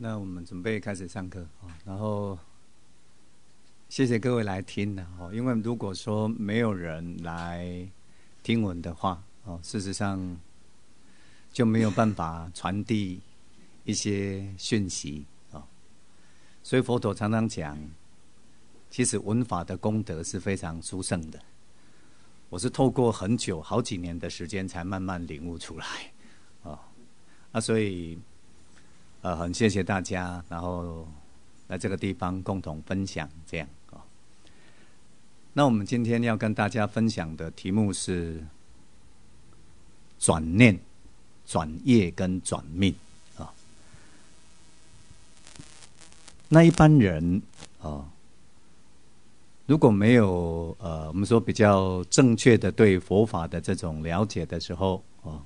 那我们准备开始上课啊，然后谢谢各位来听的哦。因为如果说没有人来听闻的话哦，事实上就没有办法传递一些讯息啊。所以佛陀常常讲，其实文法的功德是非常殊胜的。我是透过很久好几年的时间才慢慢领悟出来啊啊，所以。呃，很谢谢大家，然后来这个地方共同分享这样啊。那我们今天要跟大家分享的题目是转念、转业跟转命啊。那一般人啊，如果没有呃，我们说比较正确的对佛法的这种了解的时候啊，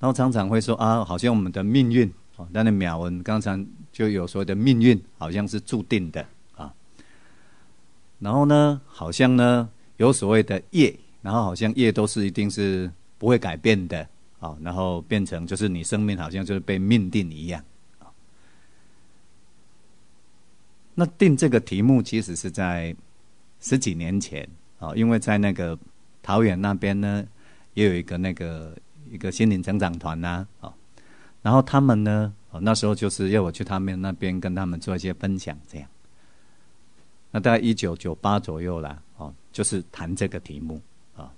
然后常常会说啊，好像我们的命运。哦，那那秒文刚才就有所谓的命运，好像是注定的啊。然后呢，好像呢有所谓的业，然后好像业都是一定是不会改变的啊。然后变成就是你生命好像就是被命定一样啊。那定这个题目其实是在十几年前啊，因为在那个桃园那边呢，也有一个那个一个心灵成长团呐啊。然后他们呢？那时候就是要我去他们那边跟他们做一些分享，这样。那大概一九九八左右了，哦，就是谈这个题目啊。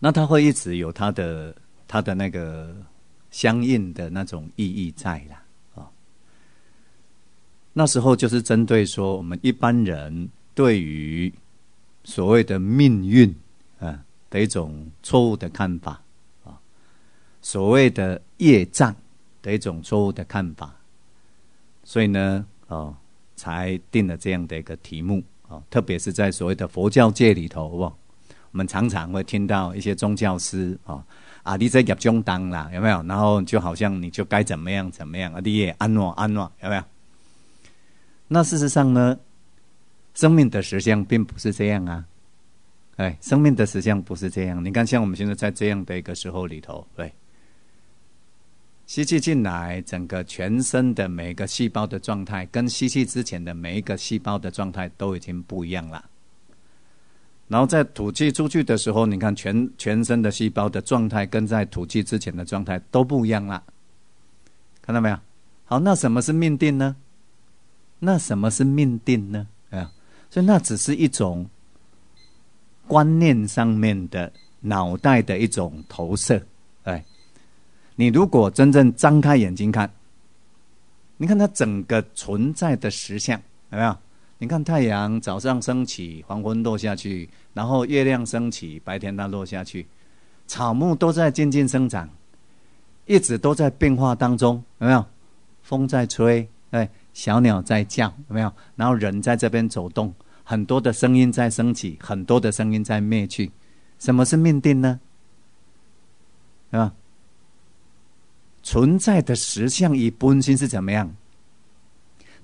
那他会一直有他的他的那个相应的那种意义在啦，啊。那时候就是针对说我们一般人对于所谓的命运啊的一种错误的看法啊。所谓的业障的一种错误的看法，所以呢，哦，才定了这样的一个题目哦。特别是在所谓的佛教界里头，哦，我们常常会听到一些宗教师哦，啊，你在业中当啦，有没有？然后就好像你就该怎么样怎么样啊，你也安诺安诺，有没有？那事实上呢，生命的实相并不是这样啊。哎，生命的实相不是这样。你看，像我们现在在这样的一个时候里头，对。吸气进来，整个全身的每个细胞的状态，跟吸气之前的每一个细胞的状态都已经不一样了。然后在吐气出去的时候，你看全全身的细胞的状态，跟在吐气之前的状态都不一样了。看到没有？好，那什么是命定呢？那什么是命定呢？啊，所以那只是一种观念上面的脑袋的一种投射，你如果真正张开眼睛看，你看它整个存在的实相有没有？你看太阳早上升起，黄昏落下去，然后月亮升起，白天它落下去，草木都在渐渐生长，一直都在变化当中，有没有？风在吹，哎，小鸟在叫，有没有？然后人在这边走动，很多的声音在升起，很多的声音在灭去，什么是命定呢？对吧？存在的实相与本心是怎么样？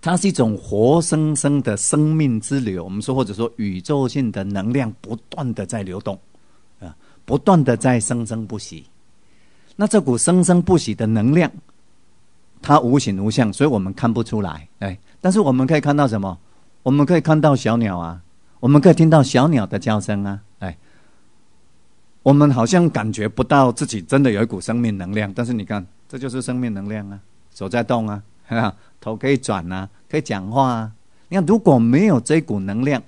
它是一种活生生的生命之流。我们说，或者说宇宙性的能量不断的在流动，啊，不断的在生生不息。那这股生生不息的能量，它无形无相，所以我们看不出来。哎，但是我们可以看到什么？我们可以看到小鸟啊，我们可以听到小鸟的叫声啊。我们好像感觉不到自己真的有一股生命能量，但是你看。这就是生命能量啊，手在动啊，头可以转啊，可以讲话啊。你看，如果没有这股能量，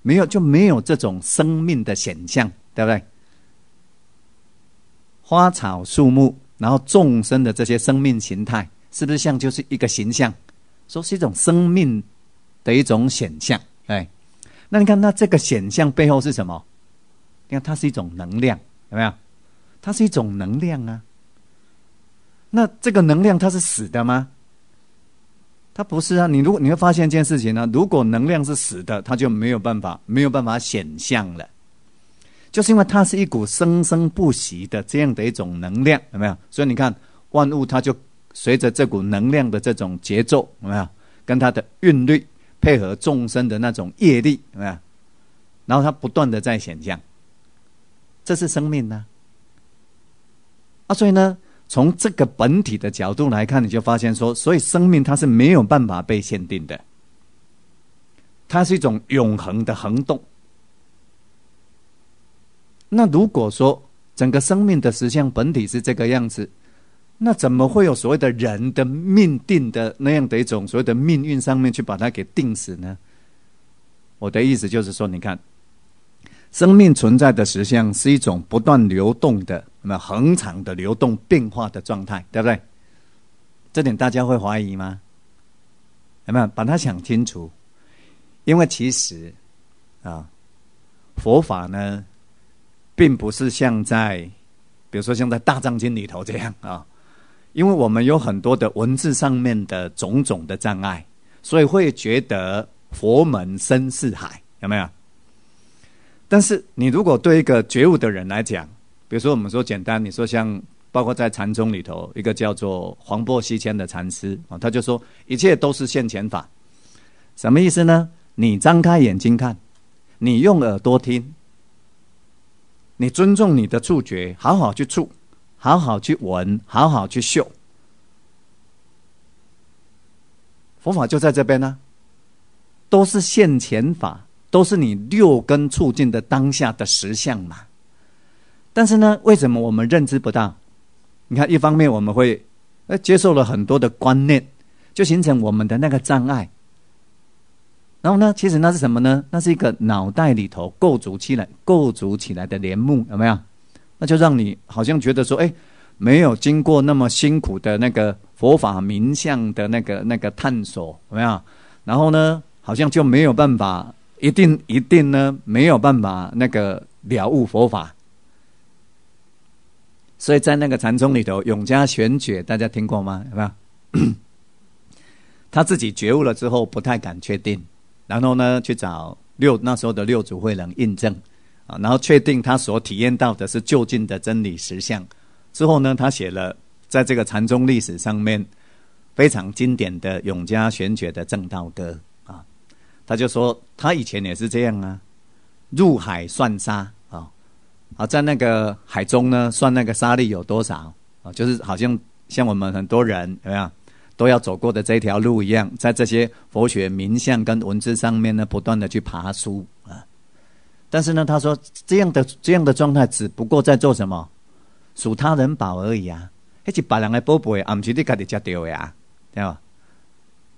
没有就没有这种生命的显象，对不对？花草树木，然后众生的这些生命形态，是不是像就是一个形象？说是一种生命的一种显象，哎，那你看，那这个显象背后是什么？你看，它是一种能量，有没有？它是一种能量啊。那这个能量它是死的吗？它不是啊！你如果你会发现一件事情呢，如果能量是死的，它就没有办法没有办法显象了，就是因为它是一股生生不息的这样的一种能量，有没有？所以你看万物它就随着这股能量的这种节奏，有没有？跟它的韵律配合众生的那种业力，有没有？然后它不断的在显象，这是生命呢。啊，所以呢？从这个本体的角度来看，你就发现说，所以生命它是没有办法被限定的，它是一种永恒的恒动。那如果说整个生命的实相本体是这个样子，那怎么会有所谓的人的命定的那样的一种所谓的命运上面去把它给定死呢？我的意思就是说，你看。生命存在的实相是一种不断流动的、那么恒常的流动变化的状态，对不对？这点大家会怀疑吗？有没有把它想清楚？因为其实啊，佛法呢，并不是像在，比如说像在《大藏经》里头这样啊，因为我们有很多的文字上面的种种的障碍，所以会觉得佛门深似海，有没有？但是，你如果对一个觉悟的人来讲，比如说我们说简单，你说像包括在禅宗里头，一个叫做黄檗希迁的禅师啊，他就说一切都是现前法，什么意思呢？你张开眼睛看，你用耳朵听，你尊重你的触觉，好好去触，好好去闻，好好去嗅，佛法就在这边呢，都是现前法。都是你六根促进的当下的实相嘛？但是呢，为什么我们认知不到？你看，一方面我们会呃接受了很多的观念，就形成我们的那个障碍。然后呢，其实那是什么呢？那是一个脑袋里头构筑起来、构筑起来的帘幕，有没有？那就让你好像觉得说，哎，没有经过那么辛苦的那个佛法冥想的那个那个探索，有没有？然后呢，好像就没有办法。一定一定呢，没有办法那个了悟佛法，所以在那个禅宗里头，永嘉玄觉大家听过吗？有没有？他自己觉悟了之后，不太敢确定，然后呢，去找六那时候的六祖慧能印证啊，然后确定他所体验到的是就近的真理实相。之后呢，他写了在这个禅宗历史上面非常经典的永嘉玄觉的正道歌。他就说，他以前也是这样啊，入海算沙啊，啊，在那个海中呢，算那个沙粒有多少啊，就是好像像我们很多人有没有都要走过的这条路一样，在这些佛学名相跟文字上面呢，不断的去爬书啊。但是呢，他说这样的这样的状态，只不过在做什么，数他人宝而已啊，那是别人的宝贝，不是你家己吃掉呀，对吧？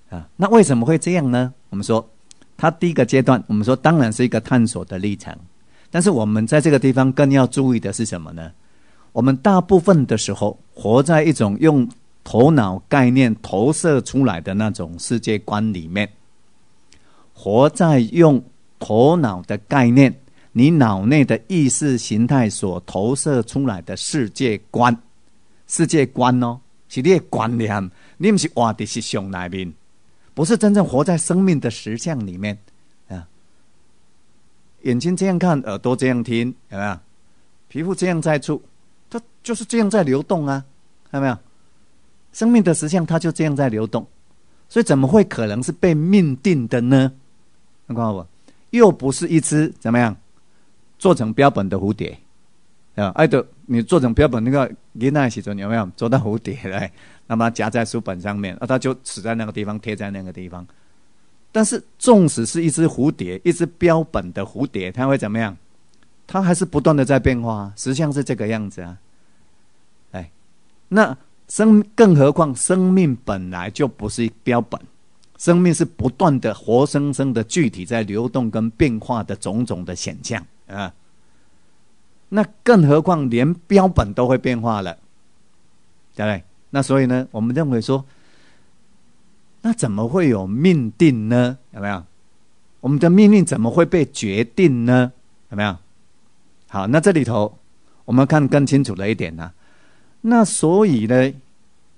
啊，那为什么会这样呢？我们说。它第一个阶段，我们说当然是一个探索的历程，但是我们在这个地方更要注意的是什么呢？我们大部分的时候活在一种用头脑概念投射出来的那种世界观里面，活在用头脑的概念，你脑内的意识形态所投射出来的世界观，世界观哦，是你的观念，你不是活的是上内面。不是真正活在生命的实相里面啊！眼睛这样看，耳朵这样听，有没有？皮肤这样在触，它就是这样在流动啊！看到没有？生命的实相它就这样在流动，所以怎么会可能是被命定的呢？你看我？又不是一只怎么样做成标本的蝴蝶啊？哎，对，你做成标本那个你那时阵有没有做到蝴蝶来？那么夹在书本上面，啊，它就死在那个地方，贴在那个地方。但是，纵使是一只蝴蝶，一只标本的蝴蝶，它会怎么样？它还是不断的在变化，实际上是这个样子啊。哎，那生，更何况生命本来就不是标本，生命是不断的活生生的具体在流动跟变化的种种的显象啊。那更何况连标本都会变化了，对不对？那所以呢，我们认为说，那怎么会有命定呢？有没有？我们的命运怎么会被决定呢？有没有？好，那这里头我们看更清楚了一点呢。那所以呢，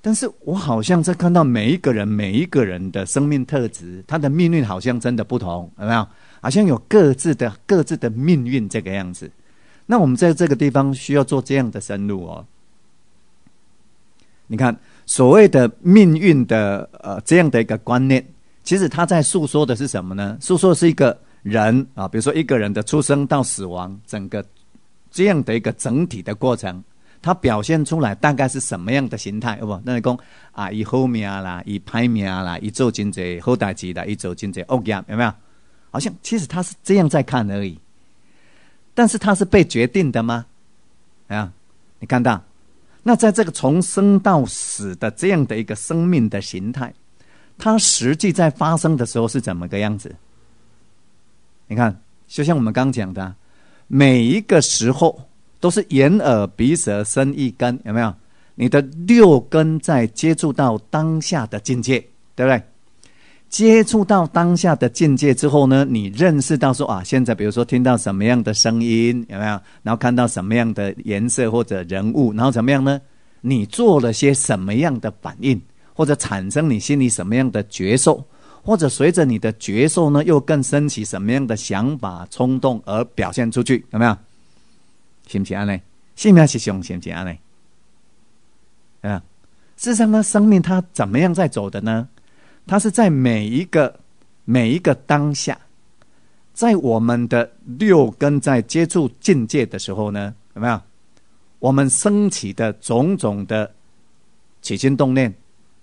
但是我好像在看到每一个人每一个人的生命特质，他的命运好像真的不同，有没有？好像有各自的各自的命运这个样子。那我们在这个地方需要做这样的深入哦。你看，所谓的命运的呃这样的一个观念，其实他在诉说的是什么呢？诉说是一个人啊，比如说一个人的出生到死亡，整个这样的一个整体的过程，它表现出来大概是什么样的形态？哦不，那你讲啊，以好命啦，以歹命啦，以做经济好代志啦，以做经济恶业，有没有？好像其实他是这样在看而已。但是他是被决定的吗？啊，你看到？那在这个从生到死的这样的一个生命的形态，它实际在发生的时候是怎么个样子？你看，就像我们刚讲的，每一个时候都是眼耳鼻舌身意根，有没有？你的六根在接触到当下的境界，对不对？接触到当下的境界之后呢，你认识到说啊，现在比如说听到什么样的声音，有没有？然后看到什么样的颜色或者人物，然后怎么样呢？你做了些什么样的反应，或者产生你心里什么样的觉受，或者随着你的觉受呢，又更升起什么样的想法冲动而表现出去，有没有？行不行呢？信不信是行不行呢？啊，事实上呢，生命它怎么样在走的呢？它是在每一个每一个当下，在我们的六根在接触境界的时候呢，有没有？我们升起的种种的起心动念，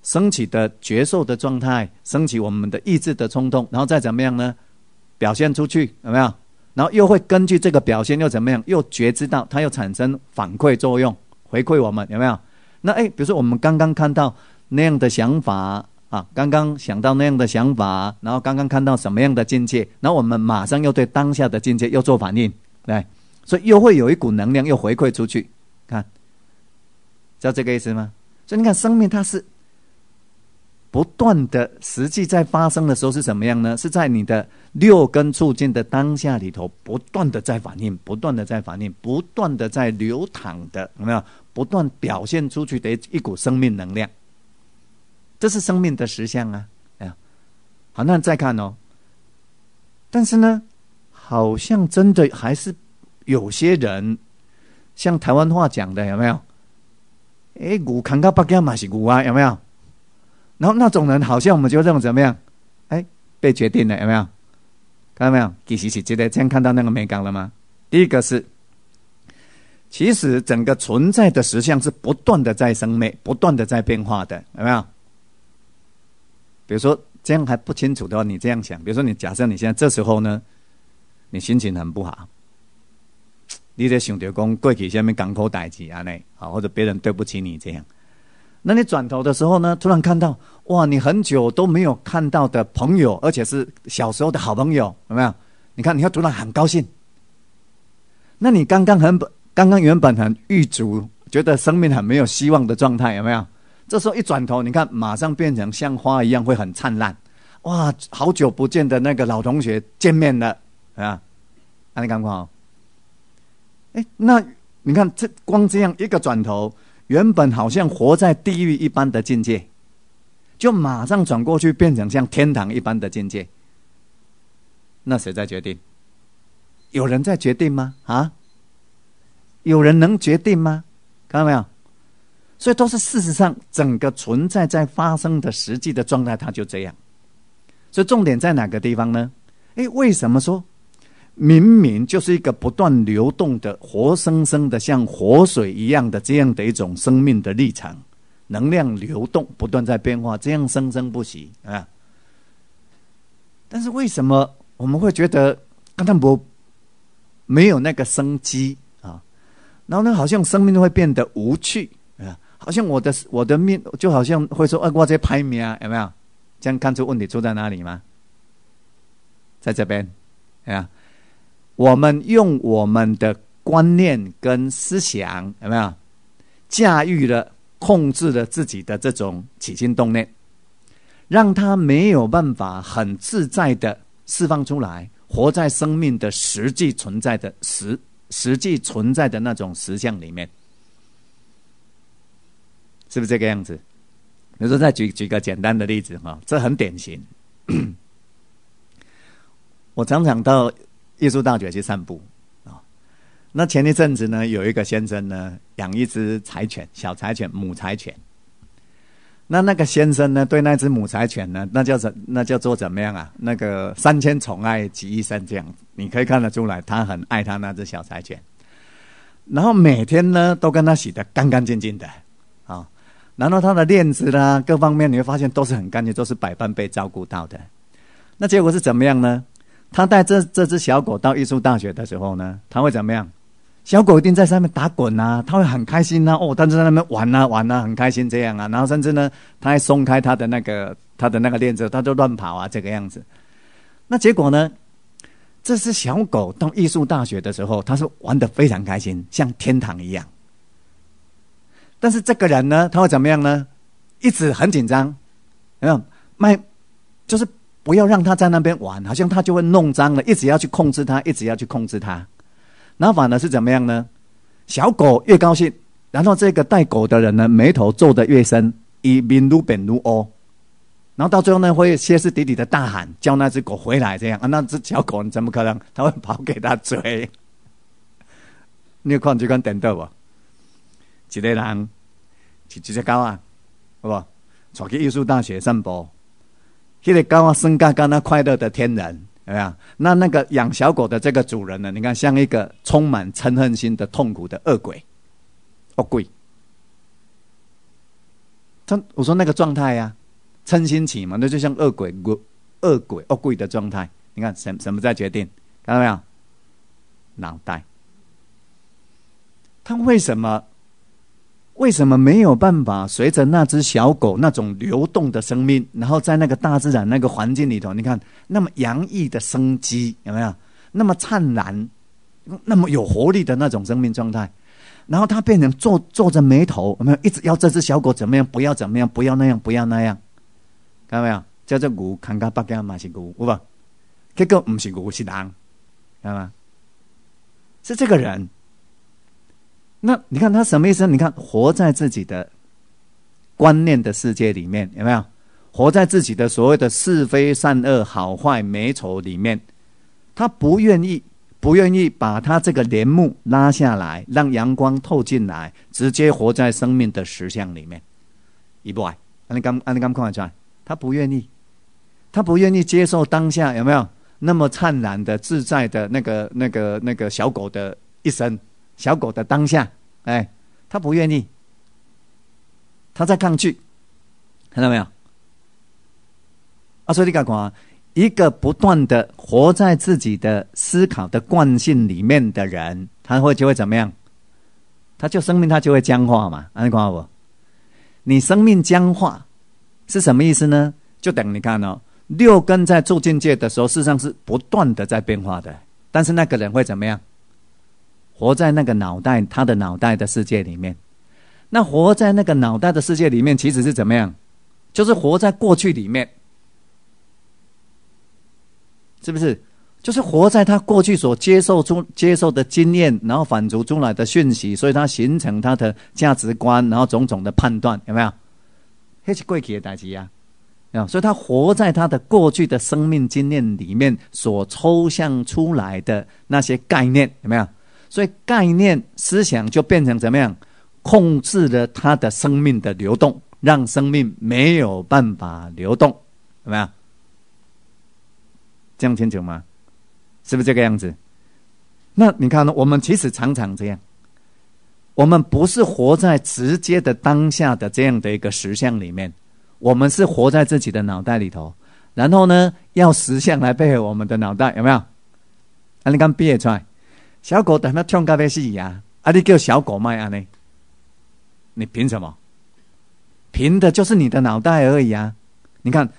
升起的觉受的状态，升起我们的意志的冲动，然后再怎么样呢？表现出去有没有？然后又会根据这个表现又怎么样？又觉知到它又产生反馈作用，回馈我们有没有？那哎，比如说我们刚刚看到那样的想法。啊，刚刚想到那样的想法，然后刚刚看到什么样的境界，然后我们马上又对当下的境界又做反应，对，所以又会有一股能量又回馈出去，看，知道这个意思吗？所以你看，生命它是不断的，实际在发生的时候是什么样呢？是在你的六根促进的当下里头，不断的在反应，不断的在反应，不断的在流淌的，有没有？不断表现出去的一股生命能量。这是生命的实相啊！哎，好，那再看哦。但是呢，好像真的还是有些人，像台湾话讲的，有没有？哎，古看到八家嘛是古啊，有没有？然后那种人，好像我们就认为怎么样？哎，被决定了，有没有？看到没有？其实是觉得这样看到那个美感了吗？第一个是，其实整个存在的实相是不断的在生灭，不断的在变化的，有没有？比如说这样还不清楚的话，你这样想，比如说你假设你现在这时候呢，你心情很不好，你在想着讲过去下面港口代志啊，内啊，或者别人对不起你这样，那你转头的时候呢，突然看到哇，你很久都没有看到的朋友，而且是小时候的好朋友，有没有？你看，你要突然很高兴，那你刚刚很刚刚原本很郁卒，觉得生命很没有希望的状态，有没有？这时候一转头，你看，马上变成像花一样，会很灿烂。哇，好久不见的那个老同学见面了啊！那你看看，哎，那你看这光这样一个转头，原本好像活在地狱一般的境界，就马上转过去变成像天堂一般的境界。那谁在决定？有人在决定吗？啊？有人能决定吗？看到没有？所以都是事实上，整个存在在发生的实际的状态，它就这样。所以重点在哪个地方呢？诶，为什么说明明就是一个不断流动的、活生生的像活水一样的这样的一种生命的历程，能量流动不断在变化，这样生生不息啊？但是为什么我们会觉得刚才不没有那个生机啊？然后呢，好像生命都会变得无趣？好像我的我的命就好像会说，哎，我在拍命啊，有没有？这样看出问题出在哪里吗？在这边，啊，我们用我们的观念跟思想，有没有驾驭了、控制了自己的这种起心动念，让他没有办法很自在的释放出来，活在生命的实际存在的实实际存在的那种实相里面。是不是这个样子？比如说，再举举个简单的例子哈，这很典型。我常常到艺术大学去散步啊。那前一阵子呢，有一个先生呢，养一只柴犬，小柴犬，母柴犬。那那个先生呢，对那只母柴犬呢，那叫怎那叫做怎么样啊？那个三千宠爱集一身这样，你可以看得出来，他很爱他那只小柴犬。然后每天呢都跟他洗的干干净净的，然后他的链子啦各方面你会发现都是很干净，都是百般被照顾到的。那结果是怎么样呢？他带这这只小狗到艺术大学的时候呢，他会怎么样？小狗一定在上面打滚啊，他会很开心呐，哦，他在那边玩啊玩啊，很开心这样啊。然后甚至呢，他还松开他的那个他的那个链子，他就乱跑啊，这个样子。那结果呢？这只小狗到艺术大学的时候，他是玩的非常开心，像天堂一样。但是这个人呢，他会怎么样呢？一直很紧张，没有卖，就是不要让他在那边玩，好像他就会弄脏了，一直要去控制他，一直要去控制他。然后反而是怎么样呢？小狗越高兴，然后这个带狗的人呢，眉头皱得越深，以面如本如哦。然后到最后呢，会歇斯底里的大喊，叫那只狗回来，这样啊，那只小狗怎么可能？它会跑给他追。你有看这款电到不？一个人，一只狗啊，好不？走去艺术大学散步，那个狗啊，生嘎嘎那快乐的天人，有没有？那那个养小狗的这个主人呢？你看，像一个充满嗔恨心的痛苦的恶鬼，恶鬼。他我说那个状态呀。嗔心起嘛，那就像恶鬼、恶恶鬼、恶鬼的状态。你看，什什么在决定？看到没有？脑袋。他为什么？为什么没有办法随着那只小狗那种流动的生命，然后在那个大自然那个环境里头，你看那么洋溢的生机，有没有？那么灿烂，那么有活力的那种生命状态，然后他变成皱皱着眉头，有没有？一直要这只小狗怎么样？不要怎么样？不要那样？不要那样？看到没有？叫做牛，看看北京嘛是牛，有不？结果不是牛，是人，看到吗？是这个人。那你看他什么意思？你看，活在自己的观念的世界里面，有没有？活在自己的所谓的是非善恶、好坏美丑里面，他不愿意，不愿意把他这个帘幕拉下来，让阳光透进来，直接活在生命的实相里面。一不爱，你刚，你刚看得出来？他不愿意，他不愿意接受当下有没有那么灿烂的、自在的那个、那个、那个小狗的一生，小狗的当下，哎，他不愿意，他在抗拒，看到没有？啊，所以你看看，一个不断的活在自己的思考的惯性里面的人，他会就会怎么样？他就生命他就会僵化嘛？你看不？你生命僵化。是什么意思呢？就等你看哦，六根在住境界的时候，事实上是不断的在变化的。但是那个人会怎么样？活在那个脑袋，他的脑袋的世界里面。那活在那个脑袋的世界里面，其实是怎么样？就是活在过去里面，是不是？就是活在他过去所接受出、接受的经验，然后反刍出来的讯息，所以他形成他的价值观，然后种种的判断，有没有？那是过去的代志啊，啊，所以他活在他的过去的生命经验里面所抽象出来的那些概念有没有？所以概念思想就变成怎么样？控制了他的生命的流动，让生命没有办法流动，有没有？这样清楚吗？是不是这个样子？那你看呢？我们其实常常这样。我们不是活在直接的当下的这样的一个实相里面，我们是活在自己的脑袋里头，然后呢，要实相来配合我们的脑袋，有没有？啊，你刚毕业出来，小狗等它跳咖啡是呀，啊，你叫小狗卖啊呢？你凭什么？凭的就是你的脑袋而已啊！你看，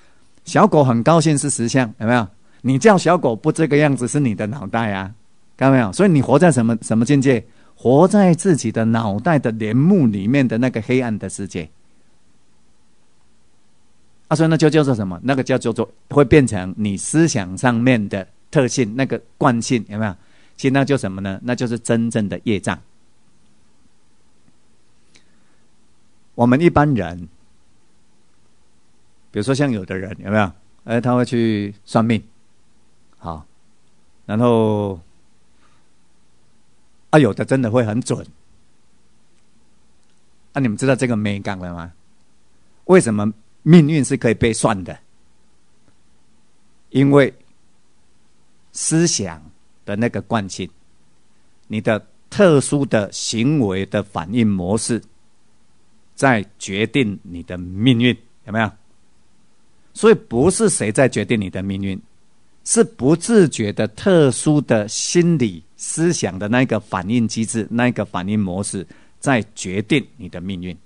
小狗很高兴是实相，有没有？你叫小狗不这个样子是你的脑袋啊，看到没有？所以你活在什么什么境界？活在自己的脑袋的帘幕里面的那个黑暗的世界，啊，所以那就叫做什么？那个叫做做会变成你思想上面的特性，那个惯性有没有？其实那就什么呢？那就是真正的业障。我们一般人，比如说像有的人有没有？哎，他会去算命，好，然后。啊，有的真的会很准。啊，你们知道这个美感了吗？为什么命运是可以被算的？因为思想的那个惯性，你的特殊的行为的反应模式，在决定你的命运，有没有？所以不是谁在决定你的命运，是不自觉的特殊的心理思想的那个反应机制，那个反应模式在决定你的命运，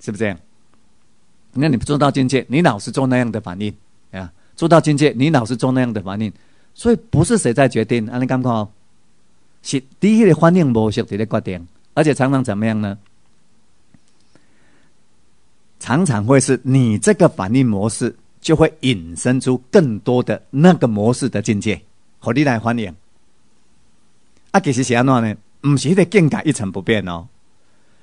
是不是这样？那你不做到境界，你老是做那样的反应啊？做到境界，你老是做那样的反应，所以不是谁在决定，啊？你感觉哦？是第一个反应模式在决定，而且常常怎么样呢？常常会是你这个反应模式就会引申出更多的那个模式的境界，和你来反应。啊，其实是安怎呢？不是的境界一成不变哦，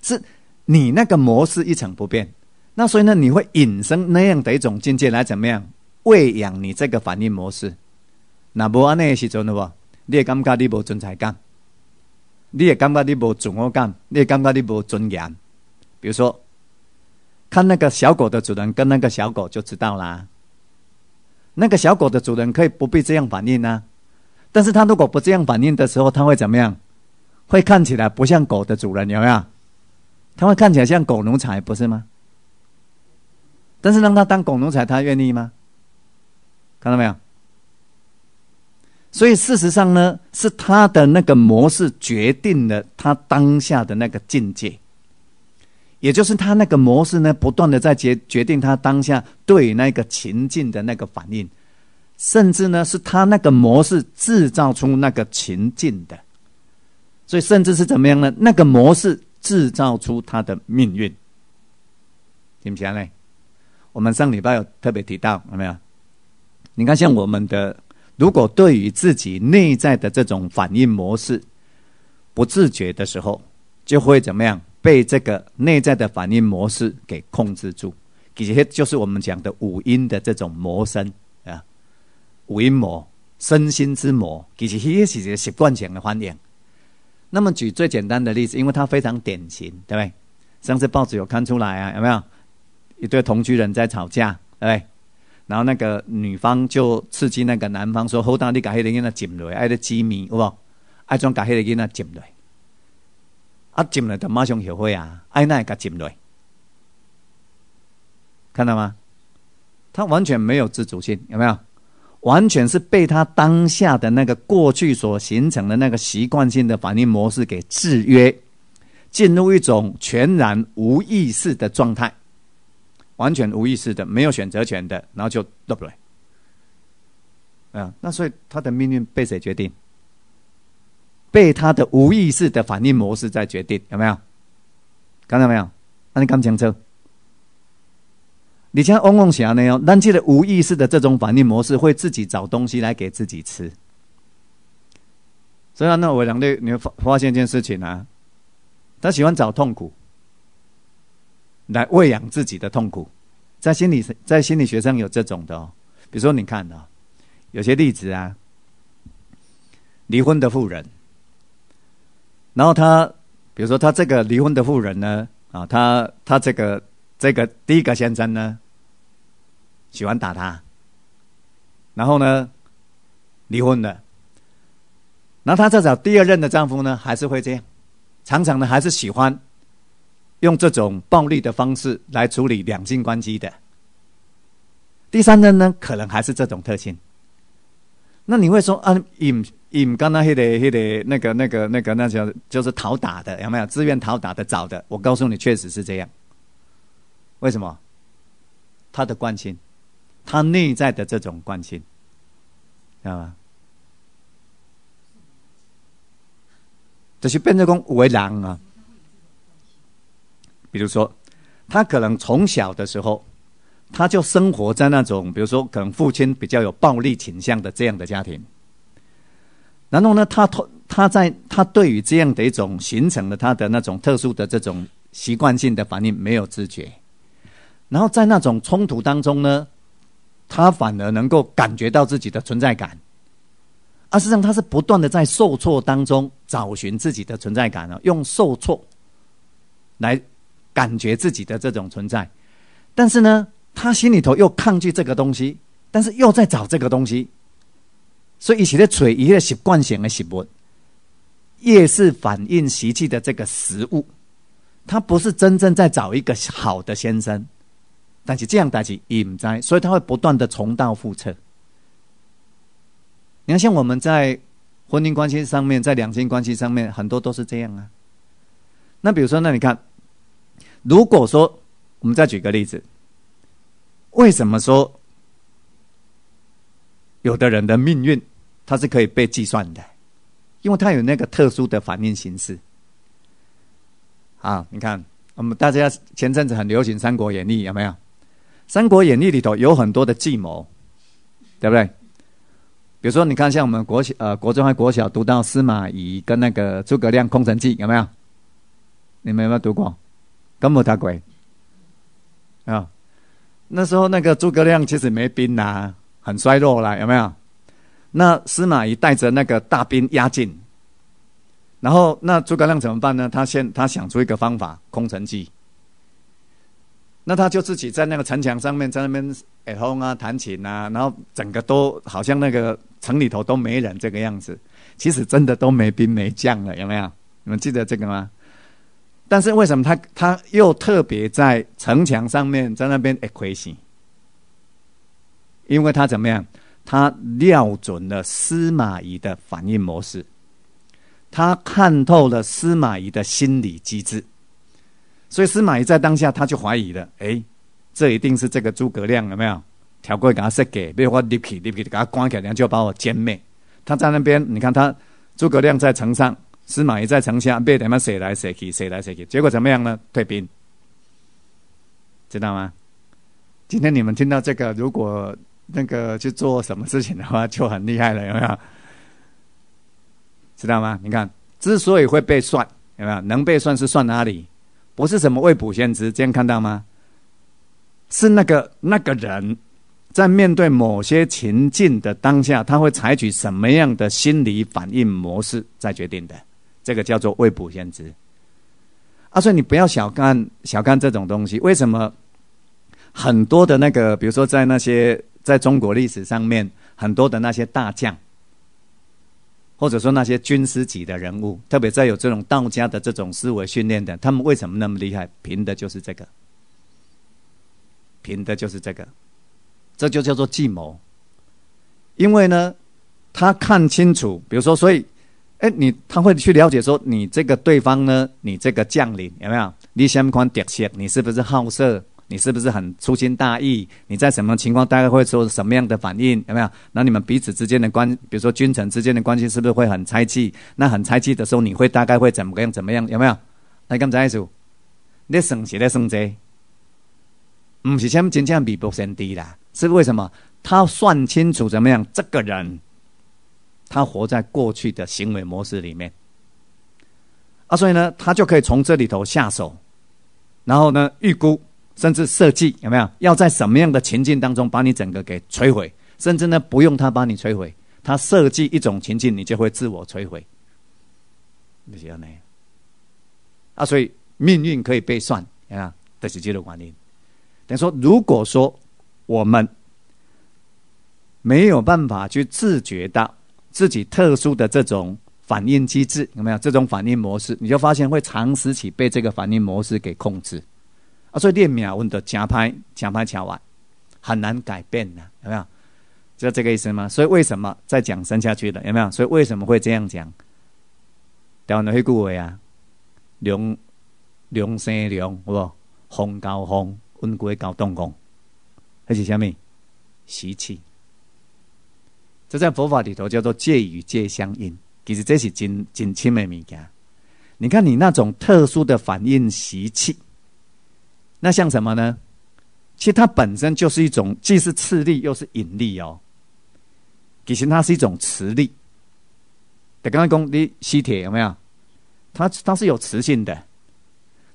是你那个模式一成不变。那所以呢，你会引申那样的一种境界来怎么样喂养你这个反应模式？那无安尼时阵的话，你也感觉你无存在感，你也感觉你无自我感，你也感觉你无尊严。比如说。看那个小狗的主人跟那个小狗就知道啦。那个小狗的主人可以不必这样反应啊，但是他如果不这样反应的时候，他会怎么样？会看起来不像狗的主人，有没有？他会看起来像狗奴才，不是吗？但是让他当狗奴才，他愿意吗？看到没有？所以事实上呢，是他的那个模式决定了他当下的那个境界。也就是他那个模式呢，不断的在决决定他当下对那个情境的那个反应，甚至呢是他那个模式制造出那个情境的，所以甚至是怎么样呢？那个模式制造出他的命运，听不听呢？我们上礼拜有特别提到，有没有？你看，像我们的，如果对于自己内在的这种反应模式不自觉的时候，就会怎么样？被这个内在的反应模式给控制住，其实就是我们讲的五音的这种魔身啊，五音魔、身心之魔，其实也是一个习惯性的反应。那么举最简单的例子，因为它非常典型，对不对？上次报纸有看出来啊，有没有一对同居人在吵架，对不对？然后那个女方就刺激那个男方说：“好，当你把黑的囡仔进来，爱的机密，好不？爱装把黑的囡仔进来。”啊，进来就马上学会啊！爱那个进来，看到吗？他完全没有自主性，有没有？完全是被他当下的那个过去所形成的那个习惯性的反应模式给制约，进入一种全然无意识的状态，完全无意识的，没有选择权的，然后就对不对？啊，那所以他的命运被谁决定？被他的无意识的反应模式在决定，有没有？看到没有？那你刚清楚？你像嗡嗡侠那样，但记得无意识的这种反应模式会自己找东西来给自己吃。所以，那我两对，你会发发现一件事情啊，他喜欢找痛苦来喂养自己的痛苦，在心理在心理学上有这种的哦。比如说，你看啊，有些例子啊，离婚的妇人。然后他，比如说他这个离婚的妇人呢，啊，他他这个这个第一个先生呢，喜欢打他，然后呢，离婚了。然后他再找第二任的丈夫呢，还是会这样，常常呢还是喜欢用这种暴力的方式来处理两性关系的。第三任呢，可能还是这种特性。那你会说啊，引引刚刚那个那个那个那个那个那叫就是讨打的有没有自愿讨打的找的？我告诉你，确实是这样。为什么？他的惯性，他内在的这种惯性，知道吗？就是变成讲为狼啊。比如说，他可能从小的时候。他就生活在那种，比如说，可能父亲比较有暴力倾向的这样的家庭。然后呢，他他他在他对于这样的一种形成了他的那种特殊的这种习惯性的反应没有知觉。然后在那种冲突当中呢，他反而能够感觉到自己的存在感。而啊，实际上他是不断的在受挫当中找寻自己的存在感啊，用受挫来感觉自己的这种存在。但是呢。他心里头又抗拒这个东西，但是又在找这个东西，所以一起在锤一个习惯性的食物，夜是反应习气的这个食物，他不是真正在找一个好的先生，但是这样代志隐在，所以他会不断的重蹈覆辙。你看，像我们在婚姻关系上面，在两性关系上面，很多都是这样啊。那比如说，那你看，如果说我们再举个例子，为什么说有的人的命运他是可以被计算的？因为他有那个特殊的反应形式。啊，你看，我们大家前阵子很流行《三国演义》，有没有？《三国演义》里头有很多的计谋，对不对？比如说，你看，像我们国小呃国中还国小读到司马懿跟那个诸葛亮空城计，有没有？你们有没有读过？根本他鬼啊！那时候那个诸葛亮其实没兵呐，很衰弱了，有没有？那司马懿带着那个大兵压境，然后那诸葛亮怎么办呢？他先他想出一个方法，空城计。那他就自己在那个城墙上面，在那边耳风啊、弹琴啊，然后整个都好像那个城里头都没人这个样子。其实真的都没兵没将了，有没有？你们记得这个吗？但是为什么他他又特别在城墙上面在那边诶亏心？因为他怎么样？他料准了司马懿的反应模式，他看透了司马懿的心理机制，所以司马懿在当下他就怀疑了：哎，这一定是这个诸葛亮有没有调过给他设给？比如我立起立起给他关起来，然后就把我歼灭。他在那边，你看他诸葛亮在城上。司马懿在城下被他们谁来谁去，谁来谁去，结果怎么样呢？退兵，知道吗？今天你们听到这个，如果那个去做什么事情的话，就很厉害了，有没有？知道吗？你看，之所以会被算，有没有？能被算是算哪里？不是什么未卜先知，这样看到吗？是那个那个人。在面对某些情境的当下，他会采取什么样的心理反应模式在决定的？这个叫做未卜先知。啊，所以你不要小看小看这种东西。为什么很多的那个，比如说在那些在中国历史上面，很多的那些大将，或者说那些军师级的人物，特别在有这种道家的这种思维训练的，他们为什么那么厉害？凭的就是这个，凭的就是这个。这就叫做计谋，因为呢，他看清楚，比如说，所以，哎，你他会去了解说，你这个对方呢，你这个将领有没有？你相关特色，你是不是好色？你是不是很粗心大意？你在什么情况大概会做什么样的反应？有没有？那你们彼此之间的关，比如说君臣之间的关系，是不是会很猜忌？那很猜忌的时候，你会大概会怎么样？怎么样？有没有？来，刚才说，你省是在省这，不是什么真正比不先低啦。是为什么？他算清楚怎么样？这个人，他活在过去的行为模式里面啊，所以呢，他就可以从这里头下手，然后呢，预估甚至设计有没有？要在什么样的情境当中把你整个给摧毁？甚至呢，不用他把你摧毁，他设计一种情境，你就会自我摧毁。不是呢？啊，所以命运可以被算啊，这是这个原因。等于说，如果说。我们没有办法去自觉到自己特殊的这种反应机制，有没有这种反应模式？你就发现会长时期被这个反应模式给控制啊！所以练秒问的加拍加拍敲完很难改变的，有没有？就这个意思吗？所以为什么再讲生下去的？有没有？所以为什么会这样讲？台湾的黑古话啊，龙龙生龙，好不？风高风，温归高动工。而且下面习气，这在佛法里头叫做戒与戒相应。其实这是真真亲的物件。你看你那种特殊的反应习气，那像什么呢？其实它本身就是一种既是斥力又是引力哦。其实它是一种磁力。得刚刚讲你吸铁有没有？它它是有磁性的。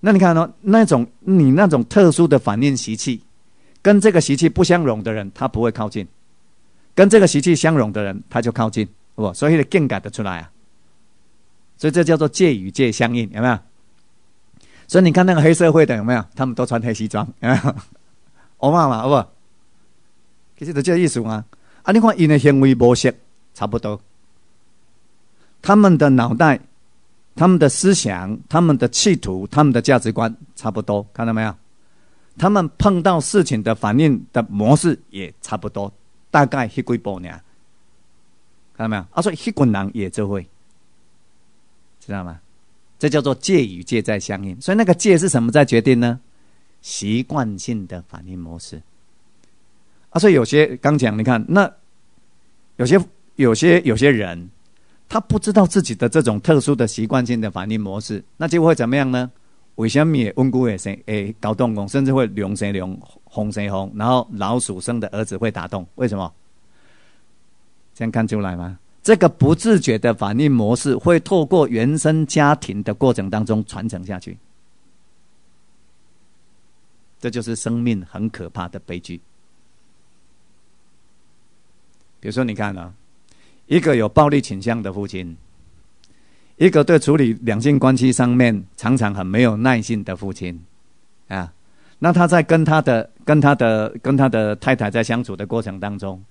那你看呢？那种你那种特殊的反应习气。跟这个习气不相容的人，他不会靠近；跟这个习气相容的人，他就靠近，不？所以更改得出来啊！所以这叫做戒与戒相应，有没有？所以你看那个黑社会的有没有？他们都穿黑西装，有没有？我骂嘛，好不？其实就这意思啊！啊，你看，因的行为模式差不多，他们的脑袋他们的思想、他们的企图、他们的价值观差不多，看到没有？他们碰到事情的反应的模式也差不多，大概一几波呢？看到没有？啊，所以一滚人也就会，知道吗？这叫做戒与戒在相应。所以那个戒是什么在决定呢？习惯性的反应模式。啊，所以有些刚讲，你看那有些有些有些人，他不知道自己的这种特殊的习惯性的反应模式，那结果会怎么样呢？为什么？温故会生诶搞动工，甚至会龙生龙，红生红，然后老鼠生的儿子会打洞？为什么？这样看出来吗？这个不自觉的反应模式会透过原生家庭的过程当中传承下去，这就是生命很可怕的悲剧。比如说，你看啊，一个有暴力倾向的父亲。一个对处理两性关系上面常常很没有耐心的父亲，啊，那他在跟他的、跟他的、跟他的太太在相处的过程当中，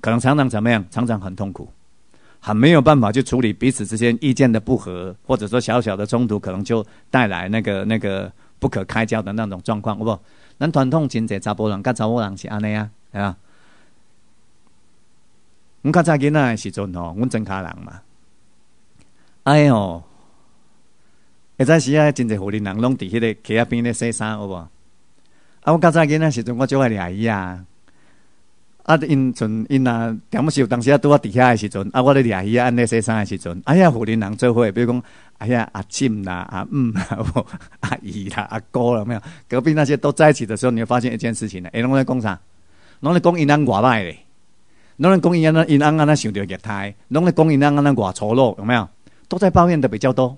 可能常常怎么样？常常很痛苦，很没有办法去处理彼此之间意见的不合，或者说小小的冲突，可能就带来那个那个不可开交的那种状况，不？咱传统真济查甫人跟查某人是安尼啊，啊，我较早囡仔的时阵吼，阮真卡人嘛。哎哟，一阵时啊，真侪富人人拢伫迄个溪仔边咧洗衫，有无？啊，我较早囡仔时阵，我就爱掠伊啊。啊，因阵因啊，点么时当时啊，拄啊伫遐的时阵，啊，我咧掠伊啊，安尼洗衫的时阵，哎呀，富人人做伙，比如讲，哎呀，阿婶啦，阿嗯啦，阿姨啦，阿哥啦，没有？隔壁那些都在一起的时候，你会发现一件事情呢，哎，拢在讲啥？拢在讲因安外歹咧，拢在讲因安因安安那想着虐待，拢在讲因安安那外粗鲁，有没有？都在抱怨的比较多，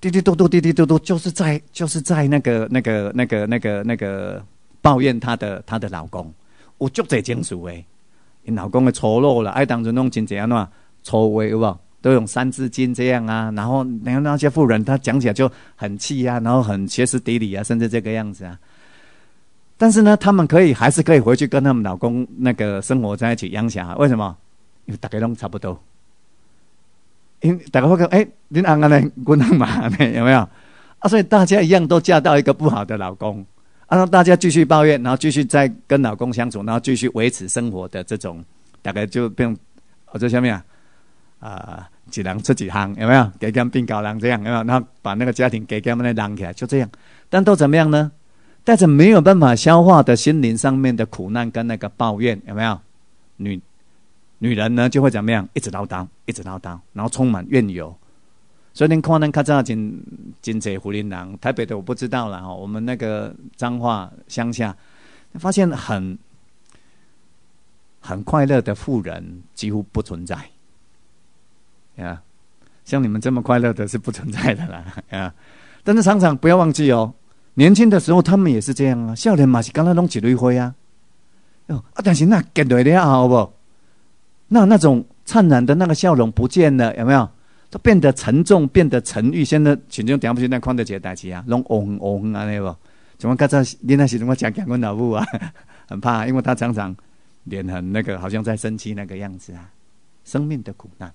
滴滴嘟嘟，滴滴嘟嘟，就是在就是在那个那个那个那个那个抱怨她的她的老公，我就在讲述诶，你老公的丑陋了，爱当中弄成怎样嘛，错位有无？都用三字经这样啊，然后你看那些富人，他讲起来就很气啊，然后很歇斯底里啊，甚至这个样子啊。但是呢，他们可以还是可以回去跟他们老公那个生活在一起养小孩，为什么？因为大家都差不多。因大家会讲，哎，恁安安呢？滚阿嘛呢？有没有？啊，所以大家一样都嫁到一个不好的老公，啊，让大家继续抱怨，然后继续再跟老公相处，然后继续维持生活的这种，大概就变，或者下面啊，啊，几人出几行，有没有？给他们并搞人这样，有没有？然后把那个家庭给他们来让起来，就这样。但都怎么样呢？带着没有办法消化的心灵上面的苦难跟那个抱怨，有没有？女。女人呢就会怎么样？一直唠叨，一直唠叨，然后充满怨尤。所以您看，能看这金金泽湖林郎，台北的我不知道了哈。我们那个彰化乡下，发现很很快乐的富人几乎不存在。呀，像你们这么快乐的是不存在的啦。啊，但是常常不要忘记哦，年轻的时候他们也是这样啊。少年嘛是刚才拢一堆灰啊。哦，啊，但是那结对了好不？那那种灿烂的那个笑容不见了，有没有？都变得沉重，变得沉郁。现在群众点不起那宽的节代志啊，拢嗡嗡啊，那个。怎么刚才你那时怎么讲讲我老母啊？很怕，因为他常常脸很那个，好像在生气那个样子啊。生命的苦难，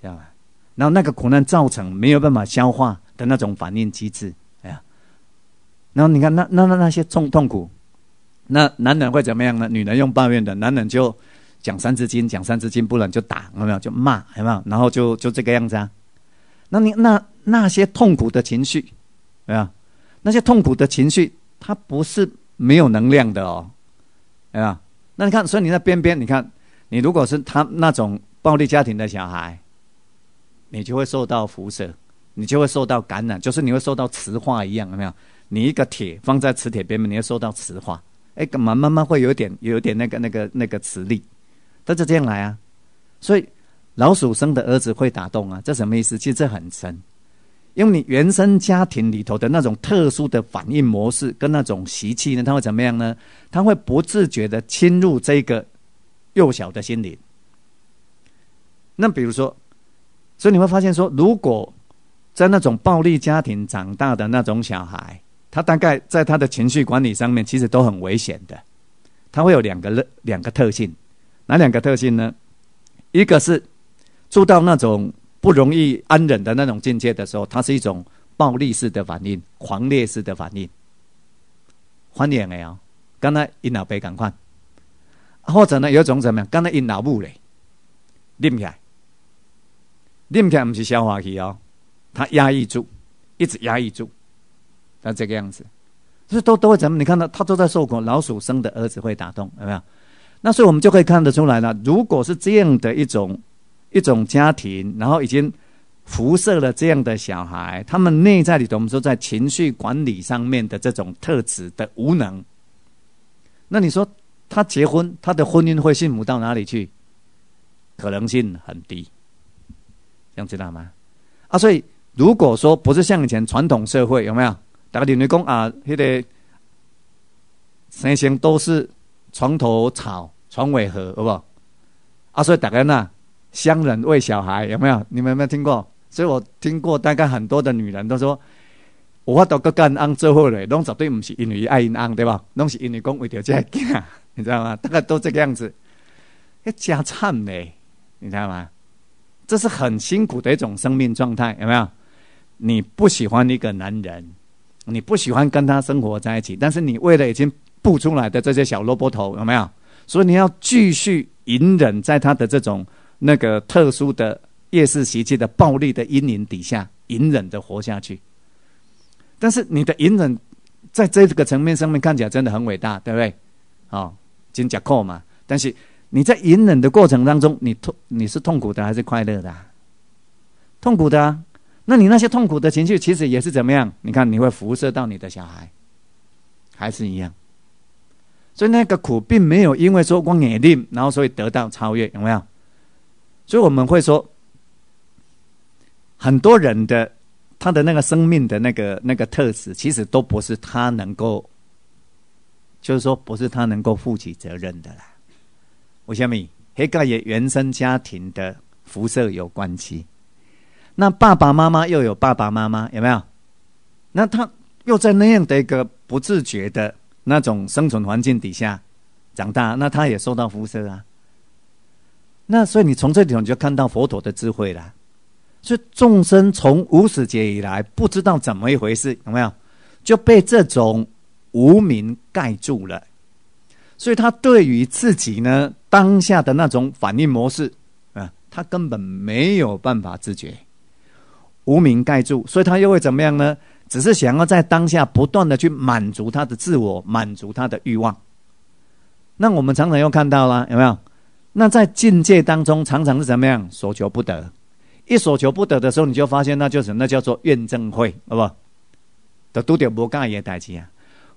知道吧？然后那个苦难造成没有办法消化的那种反应机制，哎呀。然后你看那那那那些痛痛苦，那男人会怎么样呢？女人用抱怨的，男人就。讲三字经，讲三字经，不然就打，有没有？就骂，有没有？然后就就这个样子啊。那你那那些痛苦的情绪，没有？那些痛苦的情绪，它不是没有能量的哦，对吧？那你看，所以你在边边，你看，你如果是他那种暴力家庭的小孩，你就会受到辐射，你就会受到感染，就是你会受到磁化一样，有没有？你一个铁放在磁铁边边，你会受到磁化，哎，干嘛慢慢会有点有点那个那个那个磁力。他就这样来啊，所以老鼠生的儿子会打洞啊，这什么意思？其实这很深，因为你原生家庭里头的那种特殊的反应模式跟那种习气呢，它会怎么样呢？它会不自觉的侵入这个幼小的心灵。那比如说，所以你会发现说，如果在那种暴力家庭长大的那种小孩，他大概在他的情绪管理上面其实都很危险的，他会有两个两个特性。哪两个特性呢？一个是住到那种不容易安忍的那种境界的时候，它是一种暴力式的反应、狂烈式的反应。反应的哦，刚才因老爸赶快，或者呢有一种怎么样？刚才因老母嘞，拎起来，拎起来不是消化器哦，他压抑住，一直压抑住，他这个样子，所以都都会怎么？你看到他都在受苦，老鼠生的儿子会打洞，有没有？那所以我们就可以看得出来了。如果是这样的一种一种家庭，然后已经辐射了这样的小孩，他们内在里头，我们说在情绪管理上面的这种特质的无能，那你说他结婚，他的婚姻会幸福到哪里去？可能性很低，这样知道吗？啊，所以如果说不是像以前传统社会有没有？大家认为讲啊，那个生前都是。床头吵，床尾和，好不好？啊，所以大家呢，乡人为小孩，有没有？你们有没有听过？所以我听过，大概很多的女人都说，我都个干安做伙嘞，拢绝对不是因为爱因安，对吧？拢是因为讲为着这个囝，你知道吗？大概都这个样子，要加惨嘞，你知道吗？这是很辛苦的一种生命状态，有没有？你不喜欢一个男人，你不喜欢跟他生活在一起，但是你为了已经。布出来的这些小萝卜头有没有？所以你要继续隐忍在他的这种那个特殊的夜视习气的暴力的阴影底下，隐忍的活下去。但是你的隐忍在这个层面上面看起来真的很伟大，对不对？哦，金甲扣嘛。但是你在隐忍的过程当中，你痛你是痛苦的还是快乐的？痛苦的啊。那你那些痛苦的情绪，其实也是怎么样？你看你会辐射到你的小孩，还是一样。所以那个苦并没有因为说光眼力，然后所以得到超越，有没有？所以我们会说，很多人的他的那个生命的那个那个特质，其实都不是他能够，就是说不是他能够负起责任的啦。我下面黑个也原生家庭的辐射有关系。那爸爸妈妈又有爸爸妈妈，有没有？那他又在那样的一个不自觉的。那种生存环境底下长大，那他也受到辐射啊。那所以你从这里头你就看到佛陀的智慧了。所以众生从无始劫以来不知道怎么一回事，有没有就被这种无名盖住了？所以他对于自己呢当下的那种反应模式啊，他根本没有办法自觉，无名盖住，所以他又会怎么样呢？只是想要在当下不断的去满足他的自我，满足他的欲望。那我们常常又看到了，有没有？那在境界当中，常常是怎么样？所求不得。一所求不得的时候，你就发现那就是那叫做怨憎会，好不？都度掉无介意的代志啊，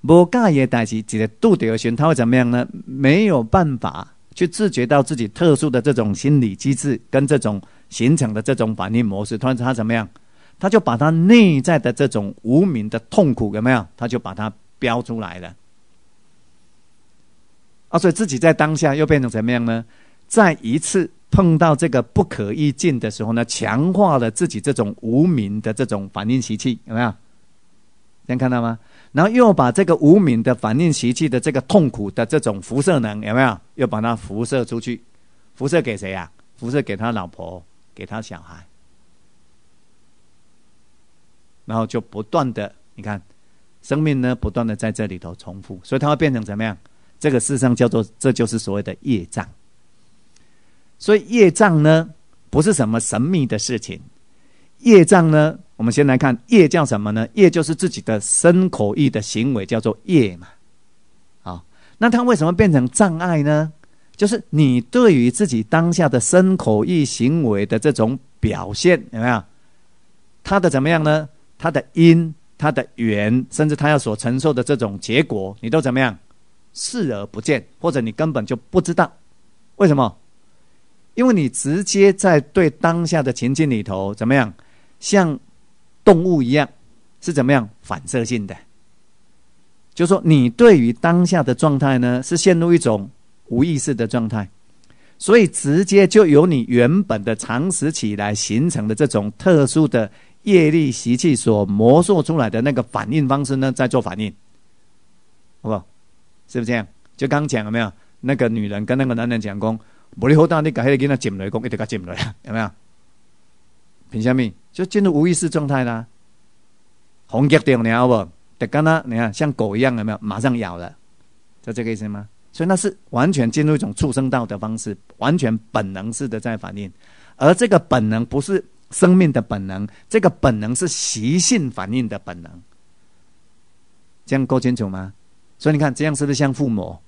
无介意的代志，只个度掉时，他会怎么样呢？没有办法去自觉到自己特殊的这种心理机制跟这种形成的这种反应模式，突然他怎么样？他就把他内在的这种无名的痛苦有没有？他就把它标出来了。啊，所以自己在当下又变成怎么样呢？再一次碰到这个不可预见的时候呢，强化了自己这种无名的这种反应习气，有没有？能看到吗？然后又把这个无名的反应习气的这个痛苦的这种辐射能，有没有？又把它辐射出去，辐射给谁呀？辐射给他老婆，给他小孩。然后就不断的，你看，生命呢不断的在这里头重复，所以它会变成怎么样？这个事实上叫做，这就是所谓的业障。所以业障呢，不是什么神秘的事情。业障呢，我们先来看业叫什么呢？业就是自己的身口意的行为，叫做业嘛。好，那它为什么变成障碍呢？就是你对于自己当下的身口意行为的这种表现，有没有？它的怎么样呢？他的因、他的缘，甚至他要所承受的这种结果，你都怎么样视而不见，或者你根本就不知道？为什么？因为你直接在对当下的情境里头怎么样，像动物一样，是怎么样反射性的？就说你对于当下的状态呢，是陷入一种无意识的状态，所以直接就由你原本的常识起来形成的这种特殊的。业力习气所磨塑出来的那个反应方式呢，在做反应，好不好？是不是这样？就刚讲了没有？那个女人跟那个男人讲讲，无你好大，你把那个囡仔捡来，讲一直给捡来，有没有？凭什么？就进入无意识状态啦。红激掉你好不？得跟他你看像狗一样有没有？马上咬了，就这个意思吗？所以那是完全进入一种畜生道的方式，完全本能式的在反应，而这个本能不是生命的本能，这个本能是习性反应的本能。这样够清楚吗？所以你看这样是不是像附魔？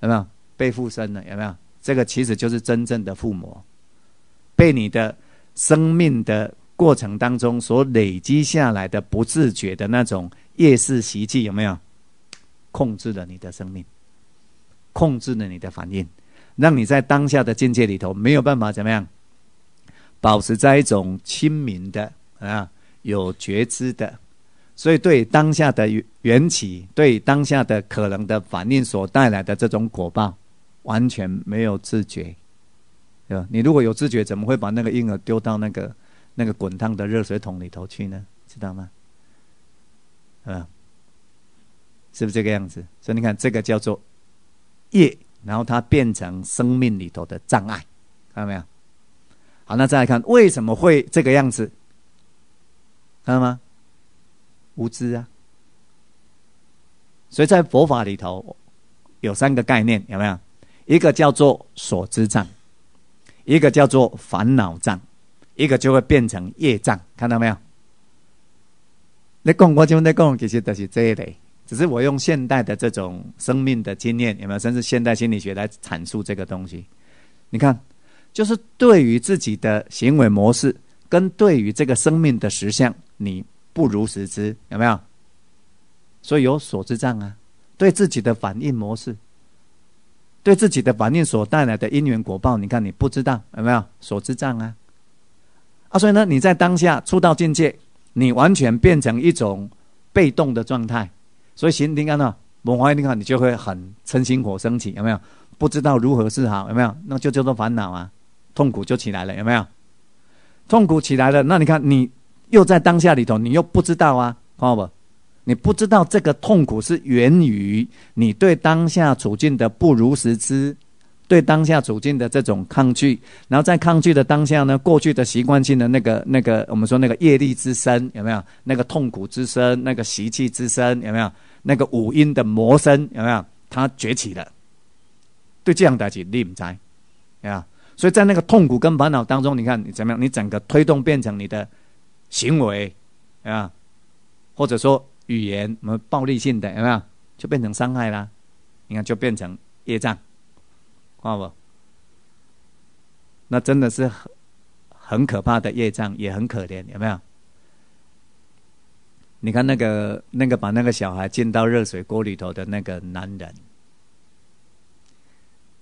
有没有被附身了？有没有？这个其实就是真正的附魔，被你的生命的过程当中所累积下来的不自觉的那种夜视习气，有没有控制了你的生命？控制了你的反应，让你在当下的境界里头没有办法怎么样，保持在一种清明的啊有觉知的，所以对当下的缘起，对当下的可能的反应所带来的这种果报，完全没有自觉，对吧？你如果有自觉，怎么会把那个婴儿丢到那个那个滚烫的热水桶里头去呢？知道吗？啊，是不是这个样子？所以你看，这个叫做。业，然后它变成生命里头的障碍，看到没有？好，那再来看为什么会这个样子？看到吗？无知啊！所以在佛法里头有三个概念，有没有？一个叫做所知障，一个叫做烦恼障，一个就会变成业障，看到没有？你讲我就在讲，其实都是这一类。只是我用现代的这种生命的经验，有没有？甚至现代心理学来阐述这个东西。你看，就是对于自己的行为模式，跟对于这个生命的实相，你不如实知，有没有？所以有所知障啊，对自己的反应模式，对自己的反应所带来的因缘果报，你看你不知道，有没有所知障啊？啊，所以呢，你在当下出道境界，你完全变成一种被动的状态。所以行，你看到某方面，你看你就会很嗔心火升起，有没有？不知道如何是好，有没有？那就叫做烦恼啊，痛苦就起来了，有没有？痛苦起来了，那你看你又在当下里头，你又不知道啊，看到不？你不知道这个痛苦是源于你对当下处境的不如实知。对当下处境的这种抗拒，然后在抗拒的当下呢，过去的习惯性的那个那个，我们说那个业力之身有没有？那个痛苦之身，那个习气之身有没有？那个五阴的魔身有没有？它崛起了。对这样的起力不在，啊，所以在那个痛苦跟烦恼当中，你看你怎么样？你整个推动变成你的行为啊，或者说语言，什么暴力性的有没有？就变成伤害啦。你看，就变成业障。好不？那真的是很很可怕的业障，也很可怜，有没有？你看那个那个把那个小孩浸到热水锅里头的那个男人，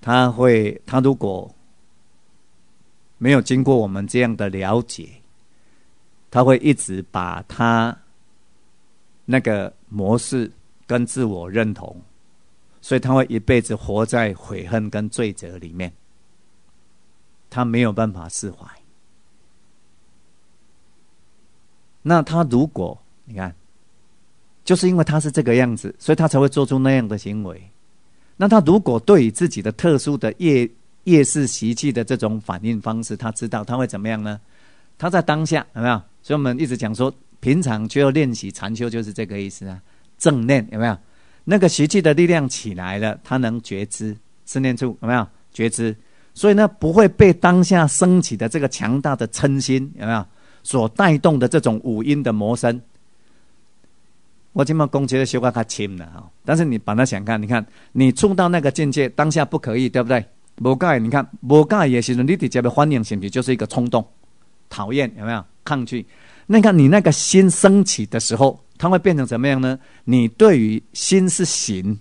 他会他如果没有经过我们这样的了解，他会一直把他那个模式跟自我认同。所以他会一辈子活在悔恨跟罪责里面，他没有办法释怀。那他如果你看，就是因为他是这个样子，所以他才会做出那样的行为。那他如果对于自己的特殊的业夜视习气的这种反应方式，他知道他会怎么样呢？他在当下有没有？所以我们一直讲说，平常就要练习禅修，就是这个意思啊。正念有没有？那个习气的力量起来了，他能觉知，思念处有没有觉知？所以呢，不会被当下升起的这个强大的嗔心有没有所带动的这种五阴的魔身。我今嘛攻击的修法他轻了哈，但是你把它想看，你看你触到那个境界，当下不可以，对不对？不盖，你看不盖也是你底下的欢迎心，就是一个冲动、讨厌有没有抗拒？那看你那个心升起的时候。它会变成怎么样呢？你对于心是行，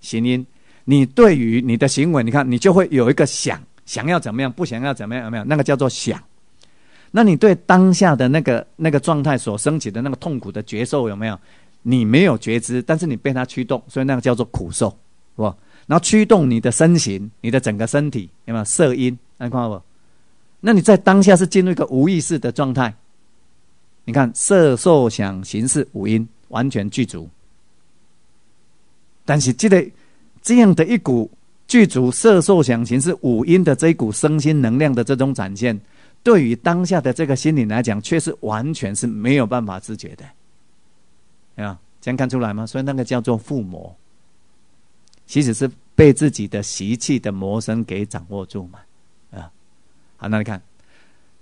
行因；你对于你的行为，你看你就会有一个想，想要怎么样，不想要怎么样，有没有？那个叫做想。那你对当下的那个那个状态所升起的那个痛苦的觉受有没有？你没有觉知，但是你被它驱动，所以那个叫做苦受，是吧？然后驱动你的身形，你的整个身体有没有色因？看到不？那你在当下是进入一个无意识的状态。你看色受想行识五音完全具足，但是这个这样的一股具足色受想行识五音的这一股身心能量的这种展现，对于当下的这个心理来讲，却是完全是没有办法自觉的，啊，这样看出来吗？所以那个叫做附魔，其实是被自己的习气的魔身给掌握住嘛，啊，好，那你看，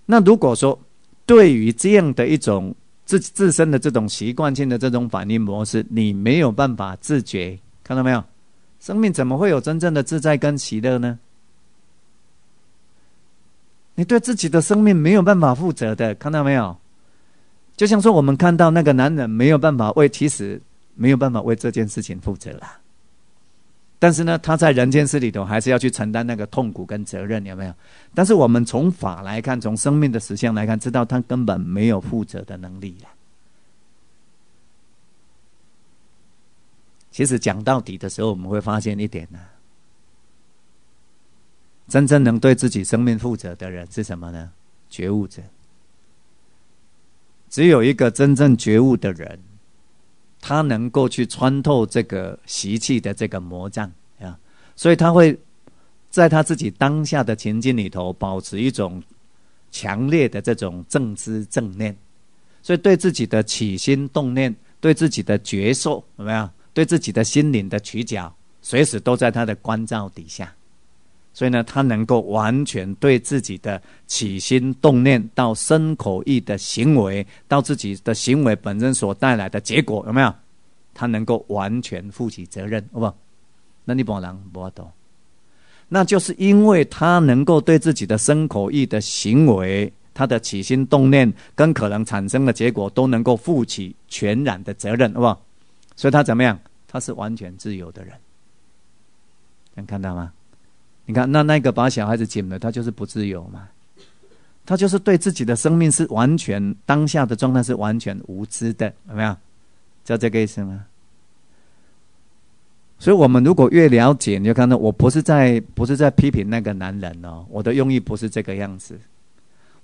那如果说对于这样的一种自自身的这种习惯性的这种反应模式，你没有办法自觉，看到没有？生命怎么会有真正的自在跟喜乐呢？你对自己的生命没有办法负责的，看到没有？就像说，我们看到那个男人没有办法为，其实没有办法为这件事情负责啦。但是呢，他在人间世里头还是要去承担那个痛苦跟责任，有没有？但是我们从法来看，从生命的实相来看，知道他根本没有负责的能力了。其实讲到底的时候，我们会发现一点呢。真正能对自己生命负责的人是什么呢？觉悟者。只有一个真正觉悟的人，他能够去穿透这个习气的这个魔障啊，所以他会在他自己当下的情境里头，保持一种强烈的这种正知正念，所以对自己的起心动念，对自己的觉受，有没有？对自己的心灵的取角，随时都在他的关照底下。所以呢，他能够完全对自己的起心动念，到身口意的行为，到自己的行为本身所带来的结果，有没有？他能够完全负起责任，好不？那你不能不懂？那就是因为他能够对自己的身口意的行为，他的起心动念跟可能产生的结果，都能够负起全然的责任，好不？所以他怎么样？他是完全自由的人，能看到吗？你看，那那个把小孩子紧了，他就是不自由嘛？他就是对自己的生命是完全当下的状态是完全无知的，有没有？叫这个意思吗？所以，我们如果越了解，你就看到，我不是在不是在批评那个男人哦，我的用意不是这个样子，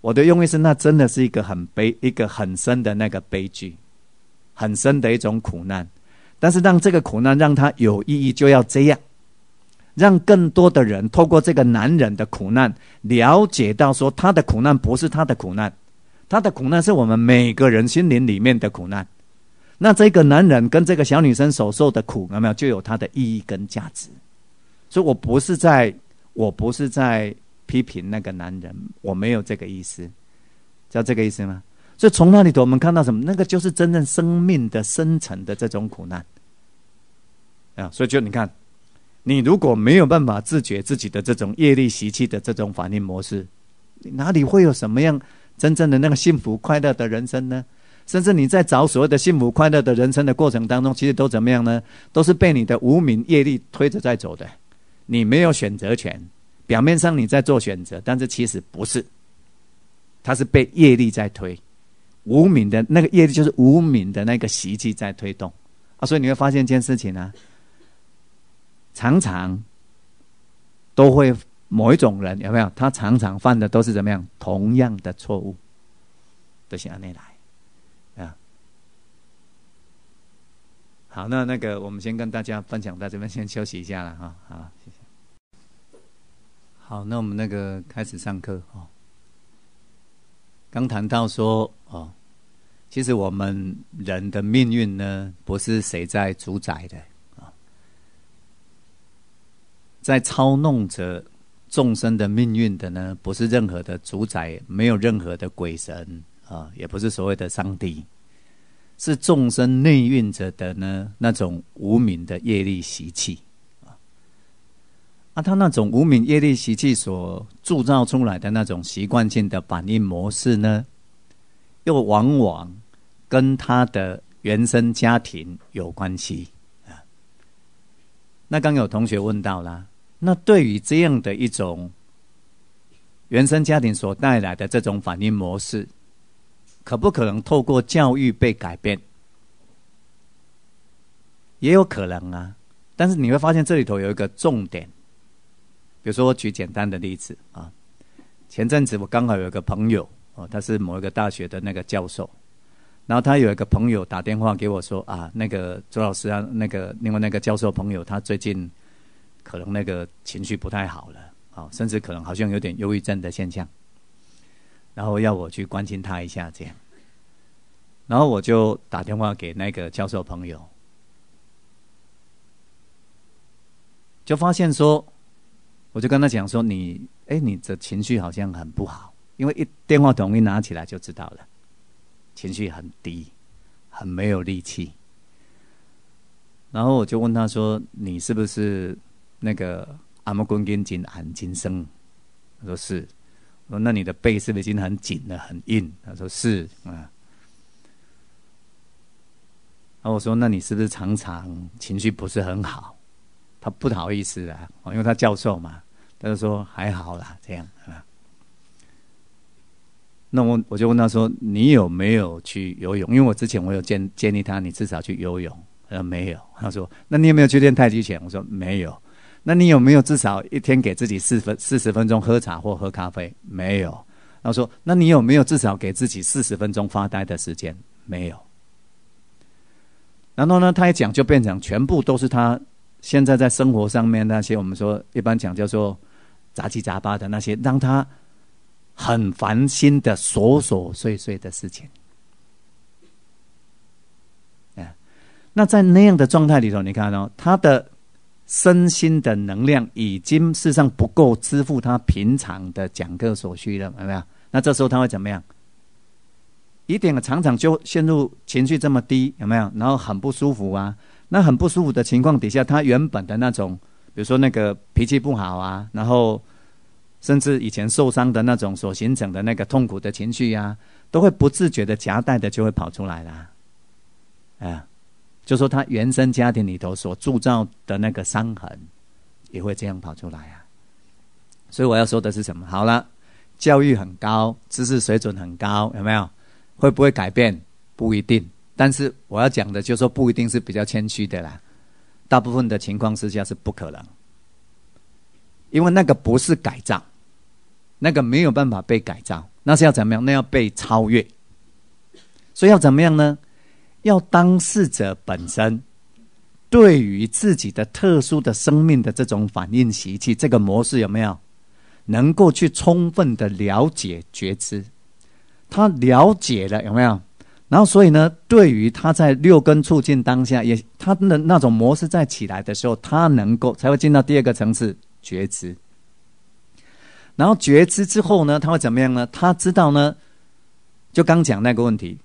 我的用意是，那真的是一个很悲、一个很深的那个悲剧，很深的一种苦难。但是，让这个苦难让他有意义，就要这样。让更多的人透过这个男人的苦难，了解到说他的苦难不是他的苦难，他的苦难是我们每个人心灵里面的苦难。那这个男人跟这个小女生所受的苦，有没有就有它的意义跟价值？所以我不是在，我不是在批评那个男人，我没有这个意思，知道这个意思吗？所以从那里头我们看到什么？那个就是真正生命的深层的这种苦难啊！所以就你看。你如果没有办法自觉自己的这种业力习气的这种反应模式，哪里会有什么样真正的那个幸福快乐的人生呢？甚至你在找所谓的幸福快乐的人生的过程当中，其实都怎么样呢？都是被你的无名业力推着在走的。你没有选择权，表面上你在做选择，但是其实不是，它是被业力在推，无名的那个业力就是无名的那个习气在推动啊。所以你会发现一件事情啊。常常都会某一种人有没有？他常常犯的都是怎么样？同样的错误，都是按内来啊。好，那那个我们先跟大家分享到这边，先休息一下了哈。好，谢谢。好，那我们那个开始上课哦。刚谈到说哦，其实我们人的命运呢，不是谁在主宰的。在操弄着众生的命运的呢，不是任何的主宰，没有任何的鬼神啊，也不是所谓的上帝，是众生内蕴着的呢那种无名的业力习气啊。啊，他那种无名业力习气所铸造出来的那种习惯性的反应模式呢，又往往跟他的原生家庭有关系啊。那刚有同学问到了。那对于这样的一种原生家庭所带来的这种反应模式，可不可能透过教育被改变？也有可能啊。但是你会发现这里头有一个重点，比如说我举简单的例子啊。前阵子我刚好有一个朋友哦，他是某一个大学的那个教授，然后他有一个朋友打电话给我说啊，那个周老师啊，那个另外那个教授朋友他最近。可能那个情绪不太好了，啊，甚至可能好像有点忧郁症的现象。然后要我去关心他一下，这样。然后我就打电话给那个教授朋友，就发现说，我就跟他讲说：“你，哎，你的情绪好像很不好，因为一电话筒一拿起来就知道了，情绪很低，很没有力气。”然后我就问他说：“你是不是那个阿摩根跟紧安金生？”他说：“是。”我说：“那你的背是不是已经很紧了，很硬？”他说：“是。”啊。然后我说：“那你是不是常常情绪不是很好？”他不好意思啊，因为他教授嘛，他就说：“还好啦，这样啊。”那我我就问他说：“你有没有去游泳？因为我之前我有建建议他，你至少去游泳。”他说：“没有。”他说：“那你有没有去练太极拳？”我说：“没有。”那你有没有至少一天给自己四分四十分钟喝茶或喝咖啡？没有。他说：“那你有没有至少给自己四十分钟发呆的时间？”没有。然后呢，他一讲就变成全部都是他现在在生活上面那些我们说一般讲叫做杂七杂八的那些让他很烦心的琐琐碎碎的事情。那在那样的状态里头，你看哦，他的身心的能量已经事实上不够支付他平常的讲课所需了，有没有？那这时候他会怎么样？一点常常就陷入情绪这么低，有没有？然后很不舒服啊。那很不舒服的情况底下，他原本的那种，比如说那个脾气不好啊，然后甚至以前受伤的那种所形成的那个痛苦的情绪呀，都会不自觉的夹带的就会跑出来了。啊，就说他原生家庭里头所铸造的那个伤痕，也会这样跑出来啊。所以我要说的是什么？好了，教育很高，知识水准很高，有没有？会不会改变？不一定。但是我要讲的，就是说不一定是比较谦虚的啦。大部分的情况之下是不可能，因为那个不是改造，那个没有办法被改造，那是要怎么样？那要被超越。所以要怎么样呢？要当事者本身对于自己的特殊的生命的这种反应习气，这个模式有没有能够去充分的了解觉知？他了解了有没有？然后所以呢，对于他在六根促进当下，也他的那种模式在起来的时候，他能够才会进到第二个层次觉知。然后觉知之后呢，他会怎么样呢？他知道呢，就刚讲那个问题，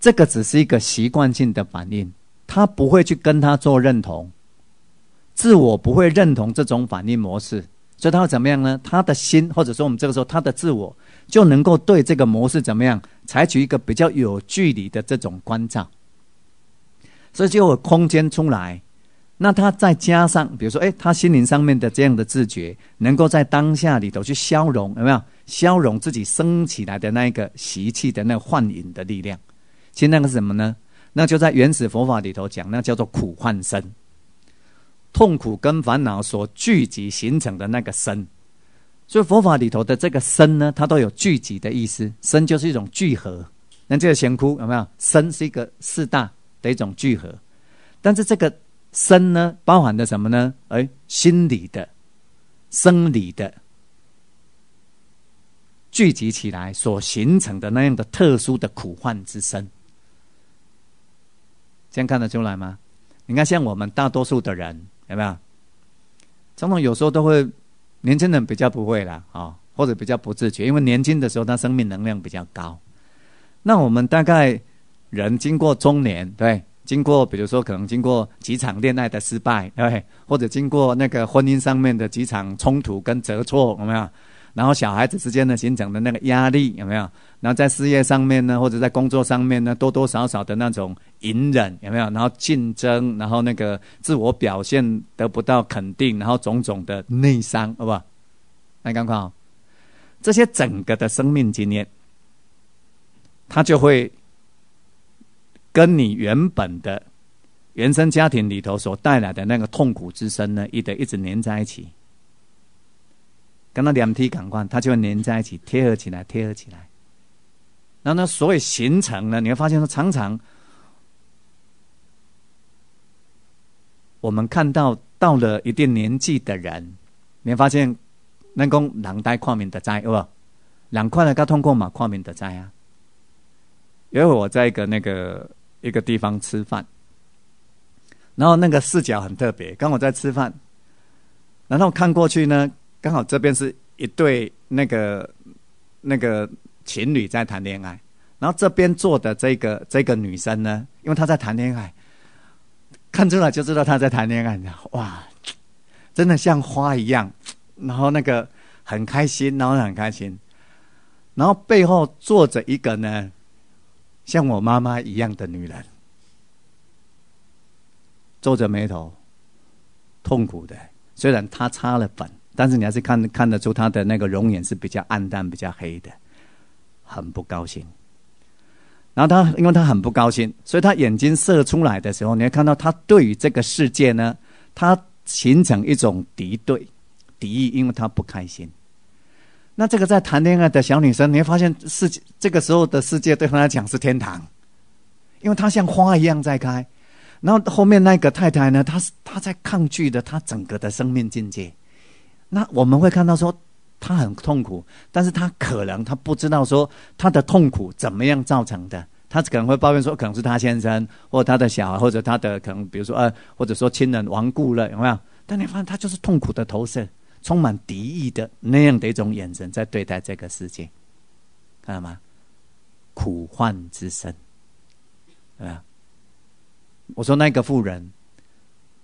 这个只是一个习惯性的反应，他不会去跟他做认同，自我不会认同这种反应模式，所以他会怎么样呢？他的心或者说我们这个时候他的自我。就能够对这个模式怎么样采取一个比较有距离的这种关照，所以就有空间出来。那他再加上，比如说，哎，他心灵上面的这样的自觉，能够在当下里头去消融，有没有消融自己升起来的那一个习气的那个幻影的力量？其实那个是什么呢？那就在原始佛法里头讲，那叫做苦幻身，痛苦跟烦恼所聚集形成的那个身。所以佛法里头的这个身呢，它都有聚集的意思。身就是一种聚合。那这个贤窟有没有？身是一个四大的一种聚合。但是这个身呢，包含的什么呢？哎，心理的、生理的聚集起来所形成的那样的特殊的苦患之身，这样看得出来吗？你看，像我们大多数的人有没有？常常有时候都会。年轻人比较不会啦，啊，或者比较不自觉，因为年轻的时候他生命能量比较高。那我们大概人经过中年，对，经过比如说可能经过几场恋爱的失败，对，或者经过那个婚姻上面的几场冲突跟折挫，有没有？然后小孩子之间的形成的那个压力有没有？然后在事业上面呢，或者在工作上面呢，多多少少的那种隐忍有没有？然后竞争，然后那个自我表现得不到肯定，然后种种的内伤，好不好？来看看，这些整个的生命经验，它就会跟你原本的原生家庭里头所带来的那个痛苦之身呢，一得一直连在一起。跟那两体感官，它就会连在一起，贴合起来，贴合起来。然后呢，所以形成呢，你会发现说，常常我们看到到了一定年纪的人，你会发现，那讲人呆跨面的灾，是不？两块的他通过嘛，跨面的灾啊。因为我在一个那个一个地方吃饭，然后那个视角很特别，刚我在吃饭，然后看过去呢，刚好这边是一对那个那个情侣在谈恋爱，然后这边坐的这个这个女生呢，因为她在谈恋爱，看出来就知道她在谈恋爱，哇，真的像花一样，然后那个很开心，然后很开心，然后背后坐着一个呢。像我妈妈一样的女人，皱着眉头，痛苦的。虽然她擦了粉，但是你还是看看得出他的那个容颜是比较暗淡、比较黑的，很不高兴。然后他，因为他很不高兴，所以他眼睛射出来的时候，你会看到他对于这个世界呢，他形成一种敌对、敌意，因为他不开心。那这个在谈恋爱的小女生，你会发现世界这个时候的世界对她来讲是天堂，因为她像花一样在开。然后后面那个太太呢，她是她在抗拒的她整个的生命境界。那我们会看到说，他很痛苦，但是他可能他不知道说他的痛苦怎么样造成的。他可能会抱怨说，可能是他先生或他的小孩，或者他的可能，比如说呃，或者说亲人亡故了，有没有？但你发现他就是痛苦的投射。充满敌意的那样的一种眼神，在对待这个世界，看到吗？苦患之身，啊！我说那个妇人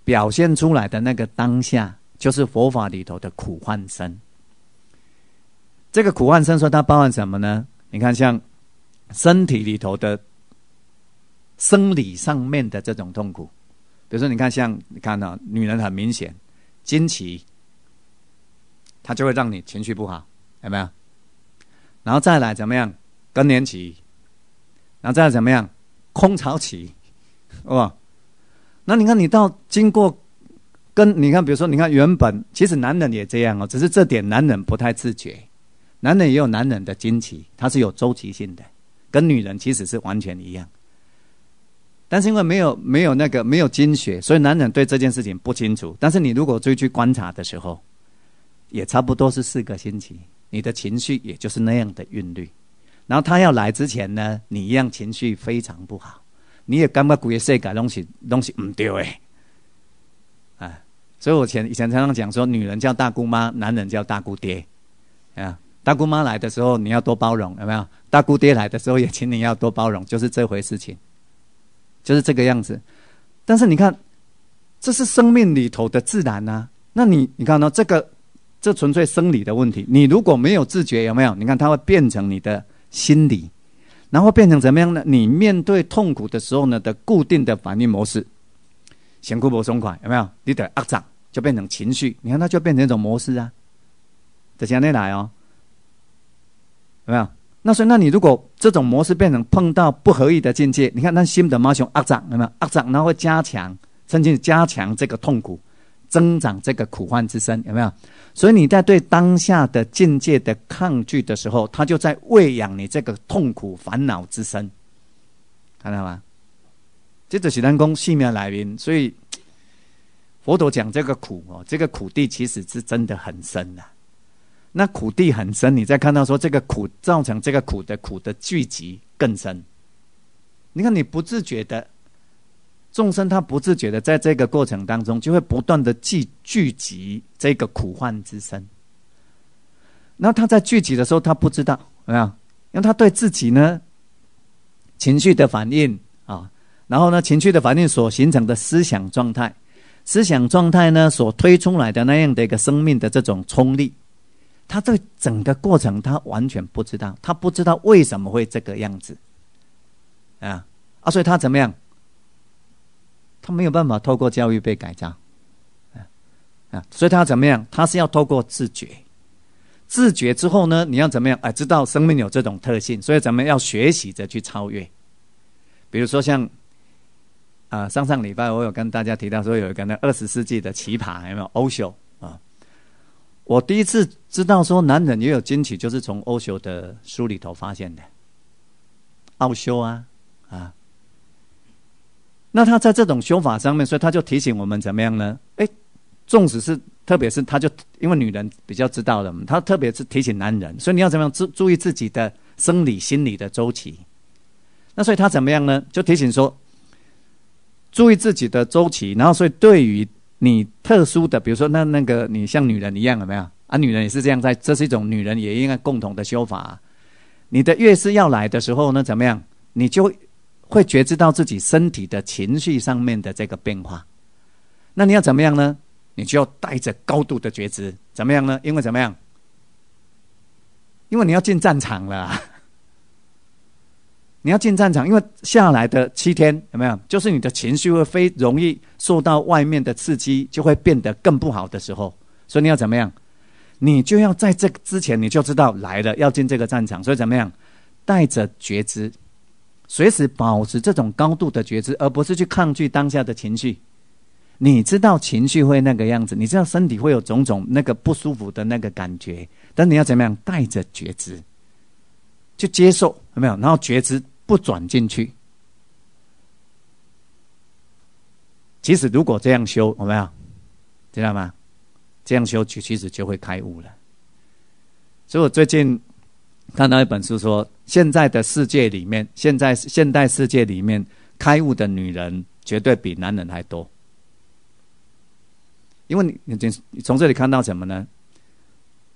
表现出来的那个当下，就是佛法里头的苦患身。这个苦患身说它包含什么呢？你看，像身体里头的生理上面的这种痛苦，比如说，你看，像你看到女人很明显经期。它就会让你情绪不好，有没有？然后再来怎么样？更年期，然后再怎么样？空巢期，哇！那你看，你到经过跟你看，比如说，你看原本其实男人也这样哦，只是这点男人不太自觉。男人也有男人的经期，它是有周期性的，跟女人其实是完全一样。但是因为没有没有那个没有经血，所以男人对这件事情不清楚。但是你如果追去观察的时候，也差不多是四个星期，你的情绪也就是那样的韵律。然后他要来之前呢，你一样情绪非常不好，你也感觉古月世界东西东西唔对诶，所以我前以前常常讲说，女人叫大姑妈，男人叫大姑爹啊。大姑妈来的时候你要多包容，有没有？大姑爹来的时候也请你要多包容，就是这回事情，就是这个样子。但是你看，这是生命里头的自然呐。那你你看到这个？这纯粹生理的问题。你如果没有自觉，有没有？你看，它会变成你的心理，然后变成怎么样呢？你面对痛苦的时候呢的固定的反应模式，先哭不松快，有没有？你的压涨就变成情绪，你看它就变成一种模式啊。这向内来哦，有没有？那所以，那你如果这种模式变成碰到不合意的境界，你看那新的毛熊压涨，有没有？压涨，然后会加强，甚至加强这个痛苦。增长这个苦患之身有没有？所以你在对当下的境界的抗拒的时候，他就在喂养你这个痛苦烦恼之身，看到吗？这就是咱讲细命来宾，所以佛陀讲这个苦哦，这个苦地其实是真的很深的。那苦地很深，你再看到说这个苦造成这个苦的苦的聚集更深。你看你不自觉的。众生他不自觉的在这个过程当中，就会不断的聚聚集这个苦患之身。那他在聚集的时候，他不知道，有没有？因为他对自己呢情绪的反应，然后呢情绪的反应所形成的思想状态，思想状态呢所推出来的那样的一个生命的这种冲力，他这整个过程他完全不知道，他不知道为什么会这个样子啊啊，所以他怎么样？他没有办法透过教育被改造，啊啊，所以他怎么样？他是要透过自觉，自觉之后呢，你要怎么样？哎，知道生命有这种特性，所以咱们要学习着去超越。比如说像，啊，上上礼拜我有跟大家提到说，有一个那二十世纪的奇葩，有没有欧修啊？我第一次知道说男人也有惊奇，就是从欧修的书里头发现的，奥修啊，啊。那他在这种修法上面，所以他就提醒我们怎么样呢？哎，纵使是特别是他就因为女人比较知道的，他特别是提醒男人，所以你要怎么样注注意自己的生理心理的周期。那所以他怎么样呢？就提醒说，注意自己的周期。然后所以对于你特殊的，比如说那那个你像女人一样有没有啊？女人也是这样，在这是一种女人也应该共同的修法。你的月事要来的时候呢，怎么样？你就会觉知到自己身体的情绪上面的这个变化。那你要怎么样呢？你就要带着高度的觉知，怎么样呢？因为怎么样？因为你要进战场了。你要进战场，因为下来的七天有没有？就是你的情绪会非容易受到外面的刺激，就会变得更不好的时候。所以你要怎么样？你就要在这之前你就知道来了要进这个战场，所以怎么样？带着觉知，随时保持这种高度的觉知，而不是去抗拒当下的情绪。你知道情绪会那个样子，你知道身体会有种种那个不舒服的那个感觉，但你要怎么样？带着觉知去接受，有没有？然后觉知。不转进去，其实如果这样修，有没有？知道吗？这样修，其其实就会开悟了。所以我最近看到一本书说，现在的世界里面，现在现代世界里面，开悟的女人绝对比男人还多。因为你你你从这里看到什么呢？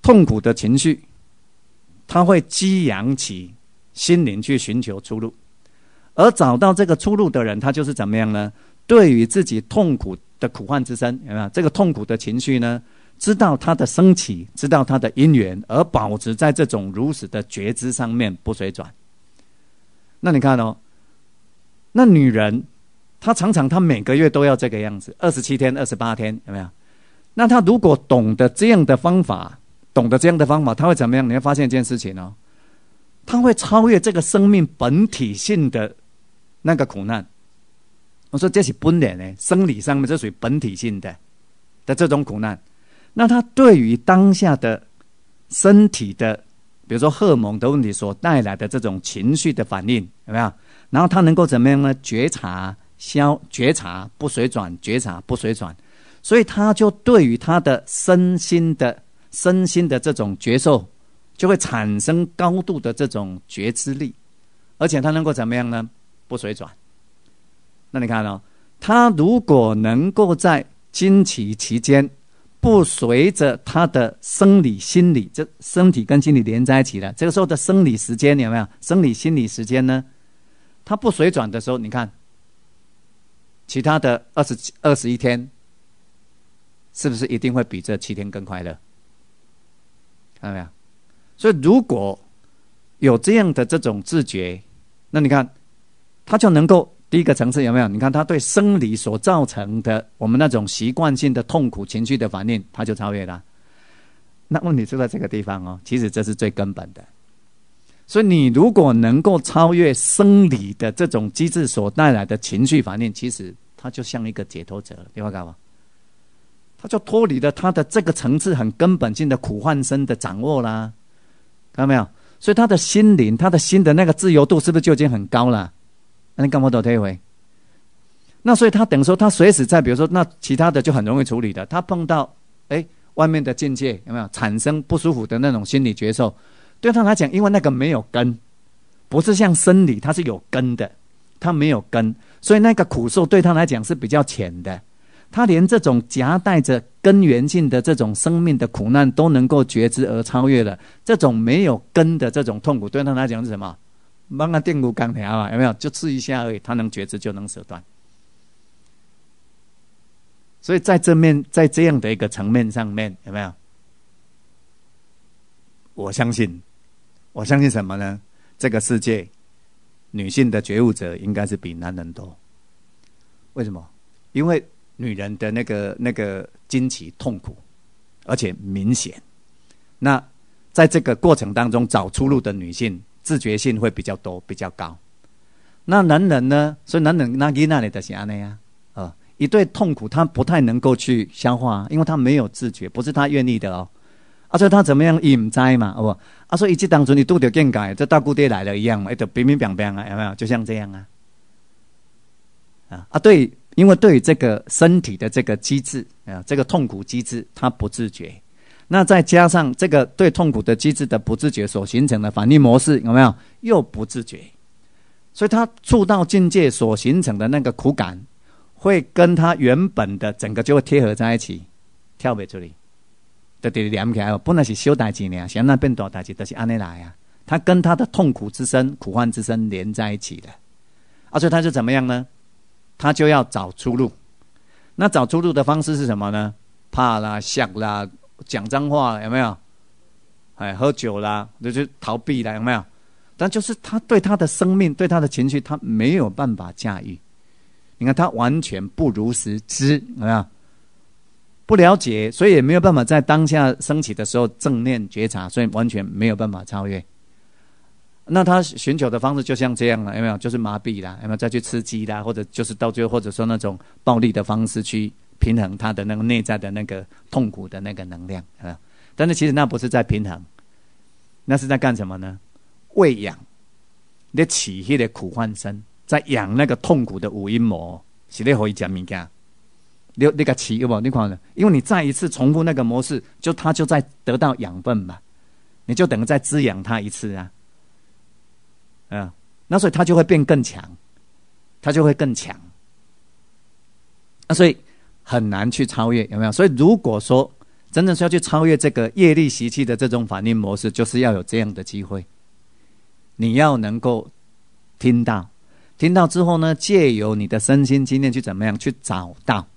痛苦的情绪，它会激扬起。心灵去寻求出路，而找到这个出路的人，他就是怎么样呢？对于自己痛苦的苦患之身，有没有这个痛苦的情绪呢？知道它的升起，知道它的因缘，而保持在这种如此的觉知上面不随转。那你看哦，那女人她常常她每个月都要这个样子，二十七天、二十八天，有没有？那她如果懂得这样的方法，懂得这样的方法，她会怎么样？你会发现一件事情哦。他会超越这个生命本体性的那个苦难。我说这是本然呢，生理上面这属于本体性的的这种苦难。那他对于当下的身体的，比如说荷尔蒙的问题所带来的这种情绪的反应，有没有？然后他能够怎么样呢？觉察、消、觉察不随转，觉察不随转。所以他就对于他的身心的身心的这种觉受。就会产生高度的这种觉知力，而且他能够怎么样呢？不随转。那你看哦，他如果能够在经期期间不随着他的生理、心理，这身体跟心理连在一起了，这个时候的生理时间有没有？生理、心理时间呢？他不随转的时候，你看，其他的二十二十一天，是不是一定会比这七天更快乐？看到没有？所以，如果有这样的这种自觉，那你看，他就能够第一个层次有没有？你看他对生理所造成的我们那种习惯性的痛苦情绪的反应，他就超越了。那问题就在这个地方哦，其实这是最根本的。所以，你如果能够超越生理的这种机制所带来的情绪反应，其实他就像一个解脱者，你会搞吗？他就脱离了他的这个层次很根本性的苦患生的掌握啦。看到没有？所以他的心灵，他的心的那个自由度，是不是就已经很高了？那你干嘛都退回？那所以他等于说，他随时在，比如说，那其他的就很容易处理的。他碰到哎外面的境界有没有产生不舒服的那种心理觉受？对他来讲，因为那个没有根，不是像生理，它是有根的，它没有根，所以那个苦受对他来讲是比较浅的。他连这种夹带着根源性的这种生命的苦难都能够觉知而超越了，这种没有根的这种痛苦，对他来讲是什么？帮他电骨钢条啊，有没有？就刺一下而已，他能觉知就能舍断。所以在这面，在这样的一个层面上面，有没有？我相信，我相信什么呢？这个世界，女性的觉悟者应该是比男人多。为什么？因为。女人的那个那个经期痛苦，而且明显。那在这个过程当中找出路的女性，自觉性会比较多、比较高。那男人呢？所以男人那伊那里的啥呢呀？啊，一对痛苦，他不太能够去消化，因为他没有自觉，不是他愿意的哦。啊，所以他怎么样隐灾嘛？哦不，啊，所以一直当中你都得更改，这大姑爹来了一样嘛，一直冰冰冰冰啊，有没有？就像这样啊。啊啊，对。因为对于这个身体的这个机制啊，这个痛苦机制，他不自觉。那再加上这个对痛苦的机制的不自觉所形成的反应模式，有没有？又不自觉，所以他触到境界所形成的那个苦感，会跟他原本的整个就会贴合在一起，跳不出来，就得连起来。本来是小代志呢，现在变大代志，都是安尼来啊。他跟他的痛苦之身、苦患之身连在一起的，啊，所以他就怎么样呢？他就要找出路。那找出路的方式是什么呢？怕啦、吓啦。讲脏话有没有？哎，喝酒啦，就是逃避啦，有没有？但就是他对他的生命、对他的情绪，他没有办法驾驭。你看，他完全不如实知，有没有？不了解，所以也没有办法在当下升起的时候正念觉察，所以完全没有办法超越。那他寻求的方式就像这样了，有没有？就是麻痹啦，有没有？再去吃鸡啦，或者就是到最后，或者说那种暴力的方式去。平衡他的那个内在的那个痛苦的那个能量啊，但是其实那不是在平衡，那是在干什么呢？喂养，你起迄个苦患身，在养那个痛苦的五阴魔，是咧可以讲物件。你你个起有无？你看，因为你再一次重复那个模式，就他就在得到养分嘛，你就等于在滋养他一次啊，嗯，那所以他就会变更强，他就会更强，啊，所以。很难去超越，有没有？所以如果说真正是要去超越这个业力习气的这种反应模式，就是要有这样的机会。你要能够听到，听到之后呢，借由你的身心经验去怎么样去找到，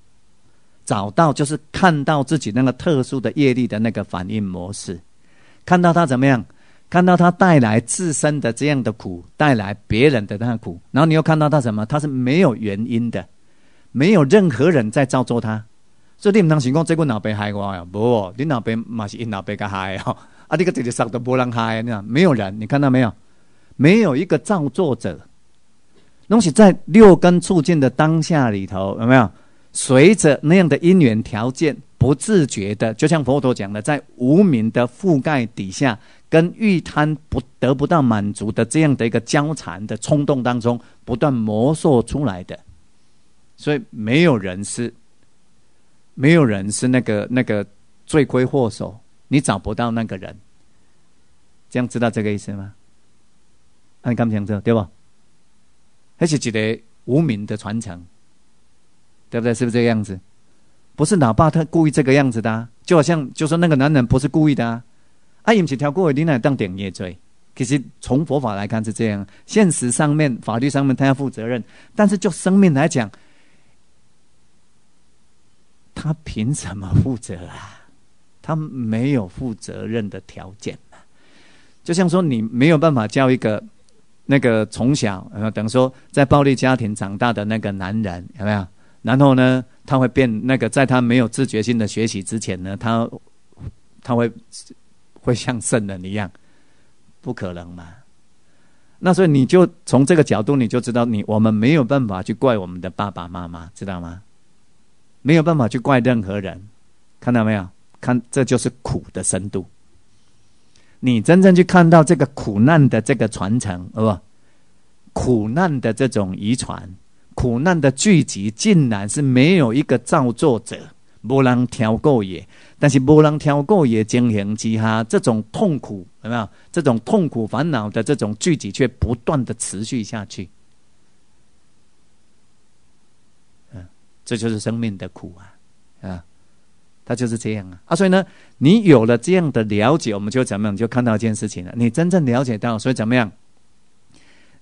找到就是看到自己那个特殊的业力的那个反应模式，看到它怎么样，看到他带来自身的这样的苦，带来别人的那个苦，然后你又看到他什么？他是没有原因的。没有任何人在造作他，所以你唔当想讲这个老爸害我呀？不，你老爸嘛是因老爸个害哦。啊，你个直接杀都无人害，你看没有人，你看到没有？没有一个造作者，东西在六根触境的当下里头，有没有？随着那样的因缘条件，不自觉的，就像佛陀讲的，在无名的覆盖底下，跟欲贪不得不到满足的这样的一个交缠的冲动当中，不断磨塑出来的。所以没有人是，没有人是那个那个罪魁祸首，你找不到那个人，这样知道这个意思吗？你敢听这对吧？还是一个无名的传承，对不对？是不是这个样子？不是老爸他故意这个样子的，就好像就说那个男人不是故意的啊，阿不是跳过你那当点业罪。其实从佛法来看是这样，现实上面法律上面他要负责任，但是就生命来讲。他凭什么负责啊？他没有负责任的条件就像说，你没有办法教一个那个从小呃，等于说在暴力家庭长大的那个男人，有没有？然后呢，他会变那个，在他没有自觉性的学习之前呢，他他会会像圣人一样，不可能嘛？那所以你就从这个角度，你就知道，你我们没有办法去怪我们的爸爸妈妈，知道吗？没有办法去怪任何人，看到没有？看，这就是苦的深度。你真正去看到这个苦难的这个传承，不，苦难的这种遗传，苦难的聚集，竟然是没有一个造作者，无人挑过也。但是无人挑过也经营之下，这种痛苦有没有？这种痛苦烦恼的这种聚集，却不断的持续下去。嗯这就是生命的苦啊，啊，它就是这样啊啊！所以呢，你有了这样的了解，我们就怎么样？就看到一件事情了。你真正了解到，所以怎么样？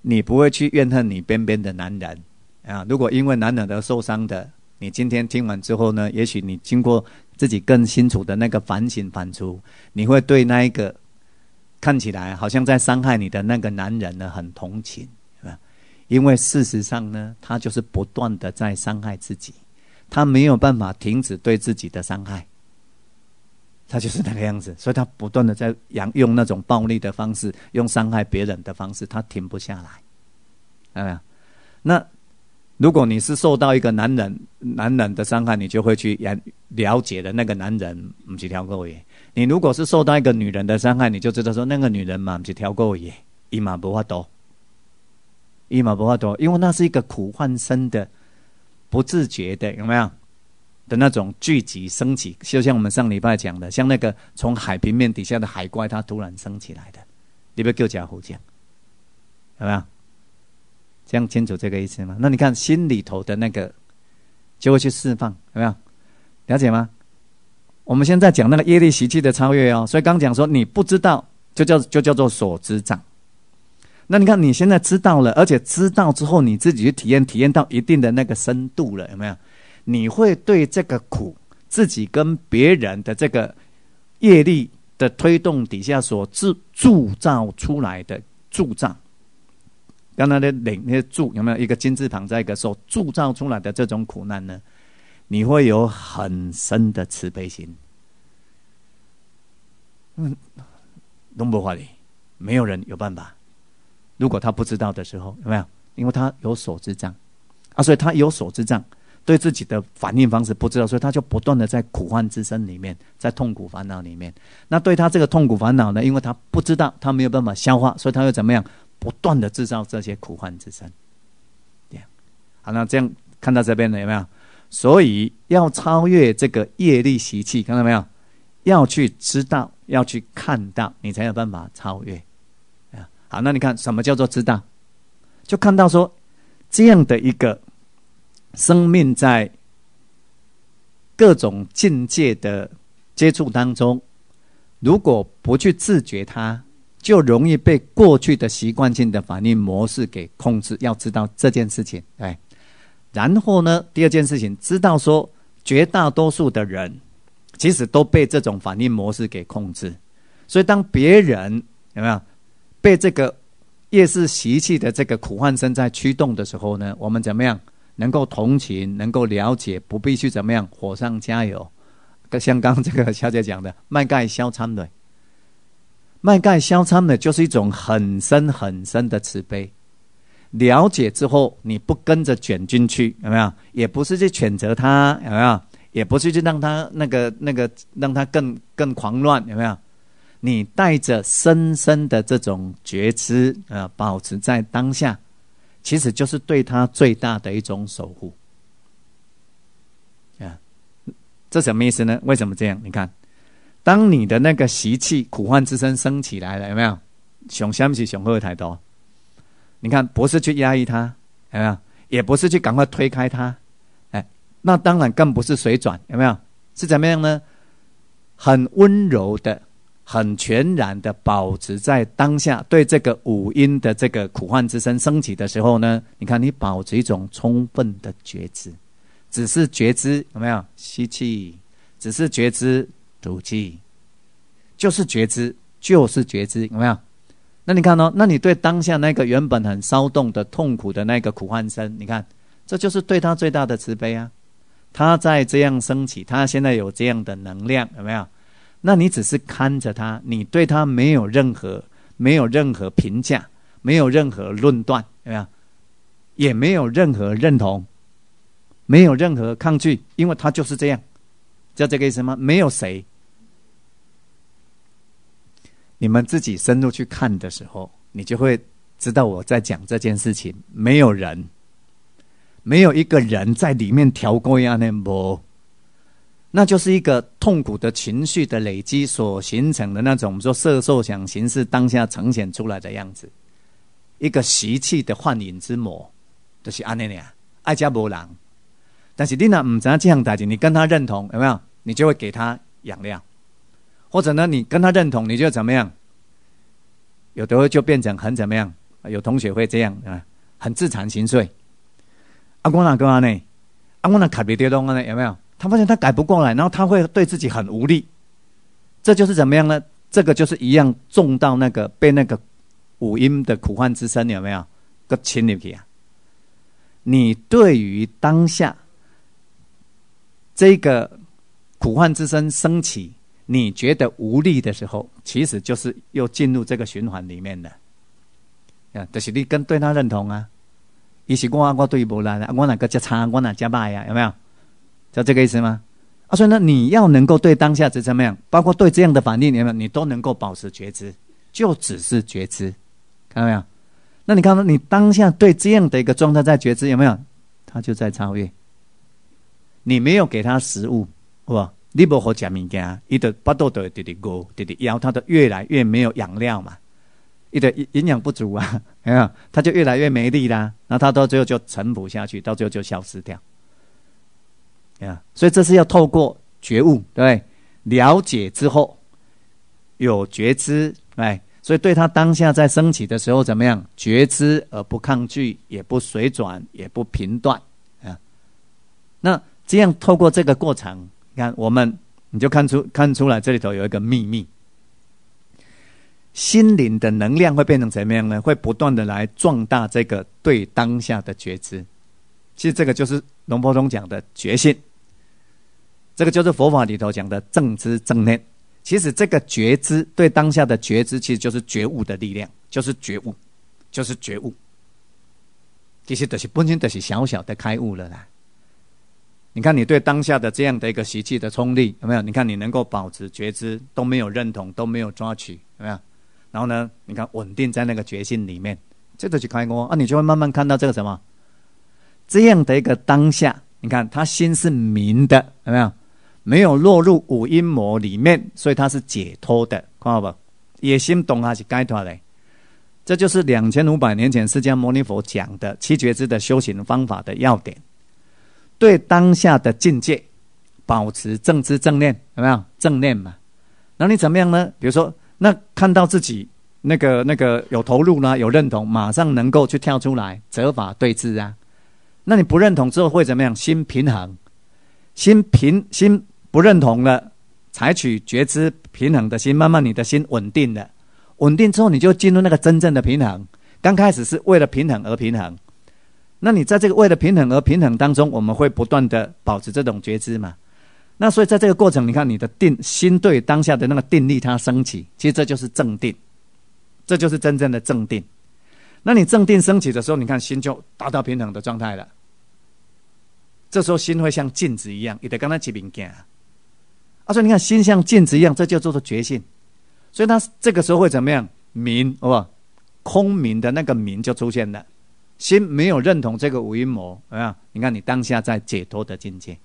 你不会去怨恨你边边的男人啊！如果因为男人而受伤的，你今天听完之后呢，也许你经过自己更清楚的那个反省反刍，你会对那一个看起来好像在伤害你的那个男人呢，很同情。因为事实上呢，他就是不断的在伤害自己，他没有办法停止对自己的伤害，他就是那个样子，所以他不断的在用用那种暴力的方式，用伤害别人的方式，他停不下来，啊，那如果你是受到一个男人男人的伤害，你就会去研了解的那个男人不是挑过耶。你如果是受到一个女人的伤害，你就知道说那个女人嘛不是挑过耶，伊嘛不法多。一毛不法多，因为那是一个苦患生的不自觉的有没有的那种聚集升起？就像我们上礼拜讲的，像那个从海平面底下的海怪，它突然升起来的，你不叫假胡讲，有没有？这样清楚这个意思吗？那你看心里头的那个就会去释放，有没有？了解吗？我们现在讲那个业力习气的超越哦，所以刚讲说你不知道，就叫就叫做所知障。那你看你现在知道了，而且知道之后你自己去体验，体验到一定的那个深度了，有没有？你会对这个苦，自己跟别人的这个业力的推动底下所制铸造出来的铸造。刚才的领那些铸有没有一个金字旁在一个所铸造出来的这种苦难呢？你会有很深的慈悲心。嗯，龙伯话里没有人有办法。如果他不知道的时候，有没有？因为他有所知障啊，所以他有所知障，对自己的反应方式不知道，所以他就不断的在苦患之身里面，在痛苦烦恼里面。那对他这个痛苦烦恼呢？因为他不知道，他没有办法消化，所以他又怎么样？不断的制造这些苦患之身，这样好。那这样看到这边了有没有？所以要超越这个业力习气，看到没有？要去知道，要去看到，你才有办法超越。好，那你看什么叫做知道？就看到说这样的一个生命在各种境界的接触当中，如果不去自觉它。就容易被过去的习惯性的反应模式给控制。要知道这件事情，哎，然后呢，第二件事情，知道说绝大多数的人其实都被这种反应模式给控制。所以，当别人有没有被这个夜视习气的这个苦患身在驱动的时候呢？我们怎么样能够同情，能够了解，不必去怎么样火上加油？像刚这个小姐讲的，麦盖消参的。麦盖消参的，就是一种很深很深的慈悲。了解之后，你不跟着卷进去，有没有？也不是去谴责他，有没有？也不是去让他那个那个让他更更狂乱，有没有？你带着深深的这种觉知，啊，保持在当下，其实就是对他最大的一种守护。啊，这什么意思呢？为什么这样？你看。当你的那个习气、苦患之身升起来了，有没有？雄相起雄厚的态度。你看，不是去压抑它，有没有？也不是去赶快推开它，哎，那当然更不是水转，有没有？是怎么样呢？很温柔的、很全然的保持在当下，对这个五阴的这个苦患之身升起的时候呢，你看你保持一种充分的觉知，只是觉知，有没有？吸气，只是觉知。主气，就是觉知，就是觉知，有没有？那你看哦，那你对当下那个原本很骚动的、痛苦的那个苦患身，你看，这就是对他最大的慈悲啊！他在这样升起，他现在有这样的能量，有没有？那你只是看着他，你对他没有任何、没有任何评价，没有任何论断，有没有？也没有任何认同，没有任何抗拒，因为他就是这样，知道这个意思吗？没有谁。你们自己深入去看的时候，你就会知道我在讲这件事情。没有人，没有一个人在里面调过呀，那波，那就是一个痛苦的情绪的累积所形成的那种，我们说色受想行识当下呈现出来的样子，一个习气的幻影之魔，就是安尼呀，爱家无人。但是你那唔知这样代志，你跟他认同有没有？你就会给他养料。或者呢，你跟他认同，你就怎么样？有的会就变成很怎么样？有同学会这样啊，很自惭形秽。阿公哪个啊？呢？阿公那卡别跌动呢？有没有？他发现他改不过来，然后他会对自己很无力。这就是怎么样呢？这个就是一样中到那个被那个五阴的苦患之身有没有？个侵入去啊！你对于当下这个苦患之身升起。你觉得无力的时候，其实就是又进入这个循环里面的，啊，就是你跟对他认同啊，伊是我我对不来，我哪个加差，我哪加败呀？有没有？就这个意思吗？啊，所以呢，你要能够对当下是怎么样，包括对这样的反应，有没有？你都能够保持觉知，就只是觉知，看到没有？那你看到你当下对这样的一个状态在觉知，有没有？他就在超越，你没有给他食物，是吧？你不好吃物件，伊的巴肚都直直饿，直直腰，他的越来越没有养料嘛，伊的营养不足啊，哎呀，他就越来越没力啦，那他到最后就沉浮下去，到最后就消失掉。啊，所以这是要透过觉悟，对，了解之后有觉知，哎，所以对他当下在升起的时候怎么样？觉知而不抗拒，也不随转，也不频断，啊，那这样透过这个过程。看我们，你就看出看出来，这里头有一个秘密。心灵的能量会变成怎么样呢？会不断的来壮大这个对当下的觉知。其实这个就是龙婆中讲的觉性，这个就是佛法里头讲的正知正念。其实这个觉知对当下的觉知，其实就是觉悟的力量，就是觉悟，就是觉悟。其实都是本身都是小小的开悟了啦。你看，你对当下的这样的一个习气的冲力有没有？你看，你能够保持觉知，都没有认同，都没有抓取，有没有？然后呢，你看稳定在那个觉性里面，这就去开悟啊！你就会慢慢看到这个什么这样的一个当下。你看，他心是明的，有没有？没有落入五阴魔里面，所以他是解脱的，看到不？野心懂还是解脱的？这就是两千五百年前释迦牟尼佛讲的七觉知的修行方法的要点。对当下的境界保持正知正念，有没有正念嘛？那你怎么样呢？比如说，那看到自己那个那个有投入呢，有认同，马上能够去跳出来责法对峙啊。那你不认同之后会怎么样？心平衡，心平心不认同了，采取觉知平衡的心，慢慢你的心稳定了，稳定之后你就进入那个真正的平衡。刚开始是为了平衡而平衡。那你在这个为了平衡而平衡当中，我们会不断的保持这种觉知嘛？那所以在这个过程，你看你的定心对当下的那个定力它升起，其实这就是正定，这就是真正的正定。那你正定升起的时候，你看心就达到平衡的状态了。这时候心会像镜子一样，你得跟他起平见啊。啊，所以你看心像镜子一样，这就叫做觉性。所以它这个时候会怎么样？明，好不好？空明的那个明就出现了。心没有认同这个五阴魔，有没有？你看你当下在解脱的境界，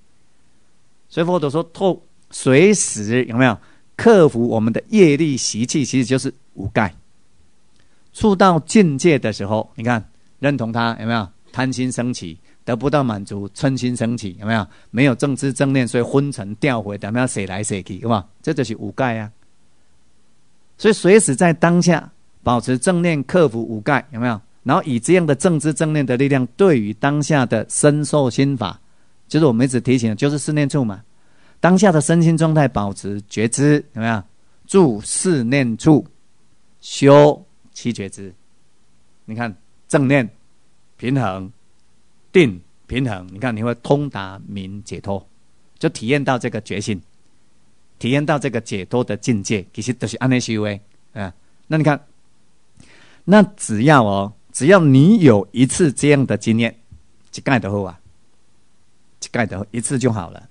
所以佛陀说，透随时有没有克服我们的业力习气，其实就是五盖。触到境界的时候，你看认同它有没有？贪心升起，得不到满足，嗔心升起，有没有？没有正知正念，所以昏沉掉回，怎么样？谁来谁去，是吧？这就是五盖啊。所以随时在当下保持正念，克服五盖，有没有？然后以这样的正知正念的力量，对于当下的身受心法，就是我们一直提醒的，就是四念处嘛。当下的身心状态保持觉知，有没有？住四念处，修七觉知。你看正念平衡，定平衡，你看你会通达明解脱，就体验到这个觉醒，体验到这个解脱的境界，其实都是安内修为啊。那你看，那只要哦。只要你有一次这样的经验，就盖得好啊，盖得一次就好了。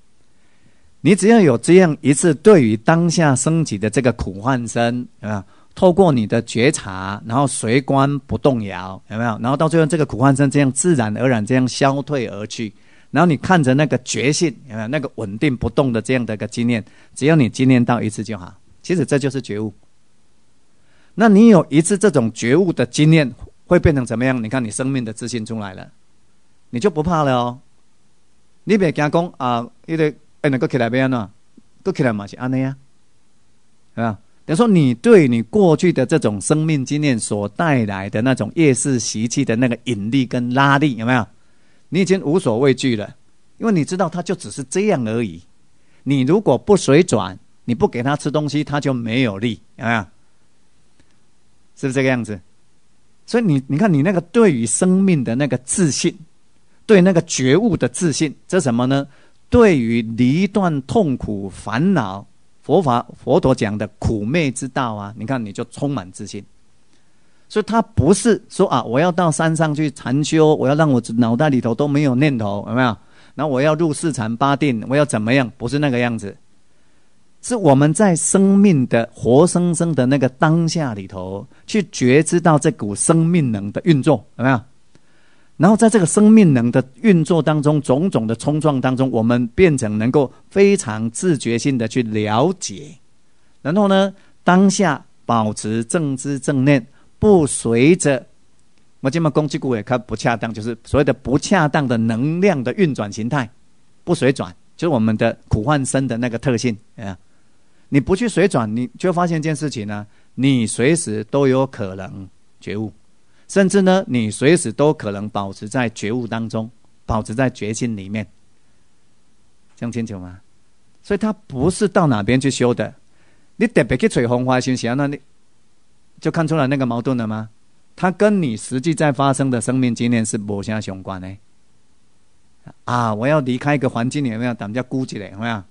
你只要有这样一次，对于当下升起的这个苦幻身啊，透过你的觉察，然后随观不动摇，有没有？然后到最后这个苦幻身这样自然而然这样消退而去，然后你看着那个觉性，有没有？那个稳定不动的这样的一个经验，只要你经验到一次就好。其实这就是觉悟。那你有一次这种觉悟的经验。会变成怎么样？你看，你生命的自信出来了，你就不怕了哦。你别惊讲啊，一个哎，那个起来变呢？个起来嘛是安尼呀，啊，等于说你对你过去的这种生命经验所带来的那种夜视习气的那个引力跟拉力，有没有？你已经无所畏惧了，因为你知道它就只是这样而已。你如果不水转，你不给它吃东西，它就没有力，有没有？是不是这个样子？所以你你看你那个对于生命的那个自信，对那个觉悟的自信，这什么呢？对于离断痛苦烦恼，佛法佛陀讲的苦昧之道啊，你看你就充满自信。所以他不是说啊，我要到山上去禅修，我要让我脑袋里头都没有念头，有没有？然后我要入四禅八定，我要怎么样？不是那个样子。是我们在生命的活生生的那个当下里头，去觉知到这股生命能的运作，有没有？然后在这个生命能的运作当中，种种的冲撞当中，我们变成能够非常自觉性的去了解，然后呢，当下保持正知正念，不随着我这么攻击股也看不恰当，就是所谓的不恰当的能量的运转形态，不随转，就是我们的苦幻生的那个特性啊。你不去随转，你就发现一件事情呢，你随时都有可能觉悟。甚至呢，你随时都可能保持在觉悟当中，保持在觉性里面，讲清楚吗？所以他不是到哪边去修的。你特别去吹红花心弦，那你就看出来那个矛盾了吗？他跟你实际在发生的生命经验是无相相关的。啊，我要离开一个环境，有没有？咱们叫孤寂的，有没有？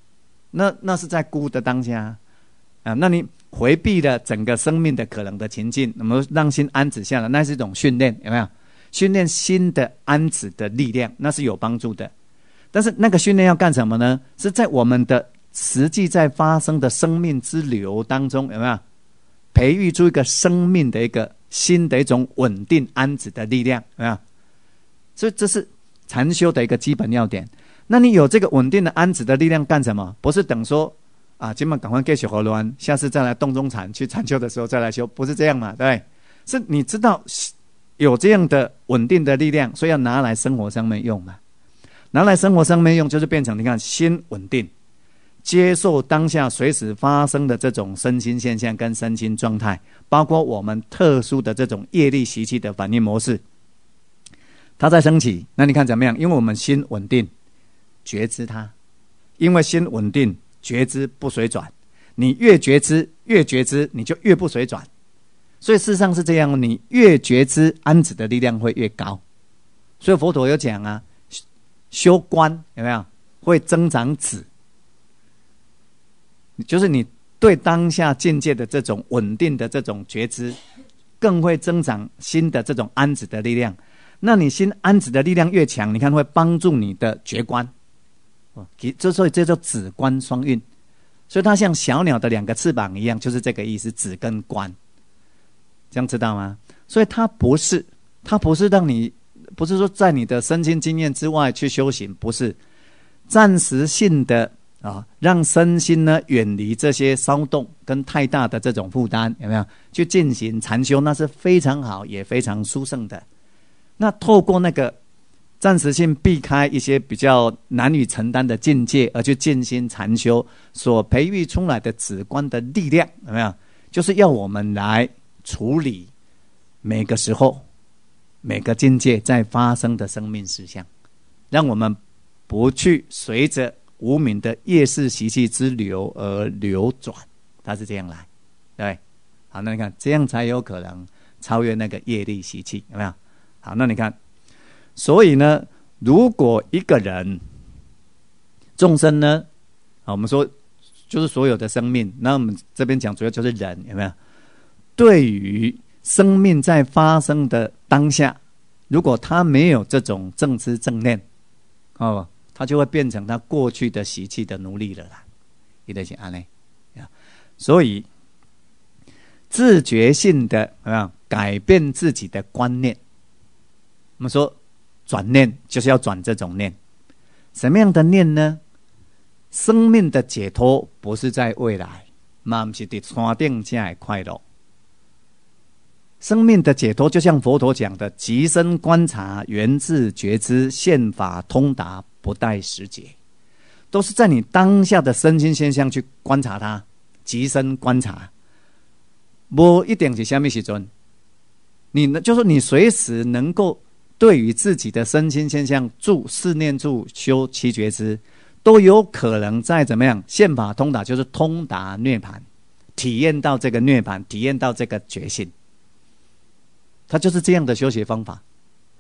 那那是在孤的当下。啊，那你回避了整个生命的可能的情境，那么让心安止下来，那是一种训练，有没有？训练心的安止的力量，那是有帮助的。但是那个训练要干什么呢？是在我们的实际在发生的生命之流当中，有没有培育出一个生命的一个新的一种稳定安止的力量，有没有？所以这是禅修的一个基本要点。那你有这个稳定的安止的力量干什么？不是等说。啊，今晚赶快给小河乱，下次再来洞中禅去禅修的时候再来修，不是这样嘛？对，是你知道有这样的稳定的力量，所以要拿来生活上面用嘛。拿来生活上面用，就是变成你看心稳定，接受当下随时发生的这种身心现象跟身心状态，包括我们特殊的这种业力习气的反应模式，它在升起，那你看怎么样？因为我们心稳定，觉知它，因为心稳定。觉知不随转，你越觉知越觉知，你就越不随转。所以事实上是这样，你越觉知安止的力量会越高。所以佛陀有讲啊，修观有没有会增长止？就是你对当下境界的这种稳定的这种觉知，更会增长新的这种安止的力量。那你心安止的力量越强，你看会帮助你的觉观。哦，这所以这叫子观双运，所以它像小鸟的两个翅膀一样，就是这个意思，子跟观，这样知道吗？所以它不是，它不是让你，不是说在你的身心经验之外去修行，不是暂时性的啊，让身心呢远离这些骚动跟太大的这种负担，有没有？去进行禅修，那是非常好，也非常殊胜的。那透过那个。暂时性避开一些比较难以承担的境界，而去静心禅修所培育出来的止观的力量，有没有？就是要我们来处理每个时候、每个境界在发生的生命事项，让我们不去随着无名的业事习气之流而流转。它是这样来，对，好，那你看这样才有可能超越那个业力习气，有没有？好，那你看。所以呢，如果一个人众生呢，啊，我们说就是所有的生命，那我们这边讲主要就是人，有没有？对于生命在发生的当下，如果他没有这种正知正念，哦，他就会变成他过去的习气的奴隶了啦。你得想安呢，所以自觉性的啊，改变自己的观念。我们说。转念就是要转这种念，什么样的念呢？生命的解脱不是在未来，嘛不是在山顶才快乐。生命的解脱就像佛陀讲的，极深观察，源自觉知，宪法通达，不待时节，都是在你当下的身心现象去观察它，极深观察，不一定是虾米时阵，你呢，就是你随时能够。对于自己的身心现象，住四念住修七觉知，都有可能在怎么样？宪法通达就是通达涅盘，体验到这个涅盘，体验到这个觉醒。他就是这样的修习方法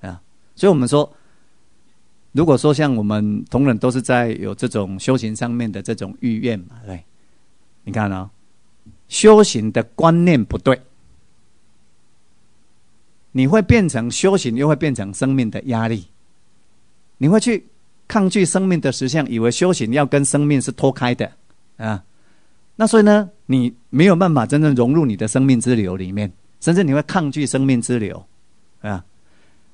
啊。所以我们说，如果说像我们同仁都是在有这种修行上面的这种意愿嘛，对？你看啊，修行的观念不对。你会变成修行，又会变成生命的压力。你会去抗拒生命的实相，以为修行要跟生命是脱开的啊。那所以呢，你没有办法真正融入你的生命之流里面，甚至你会抗拒生命之流啊。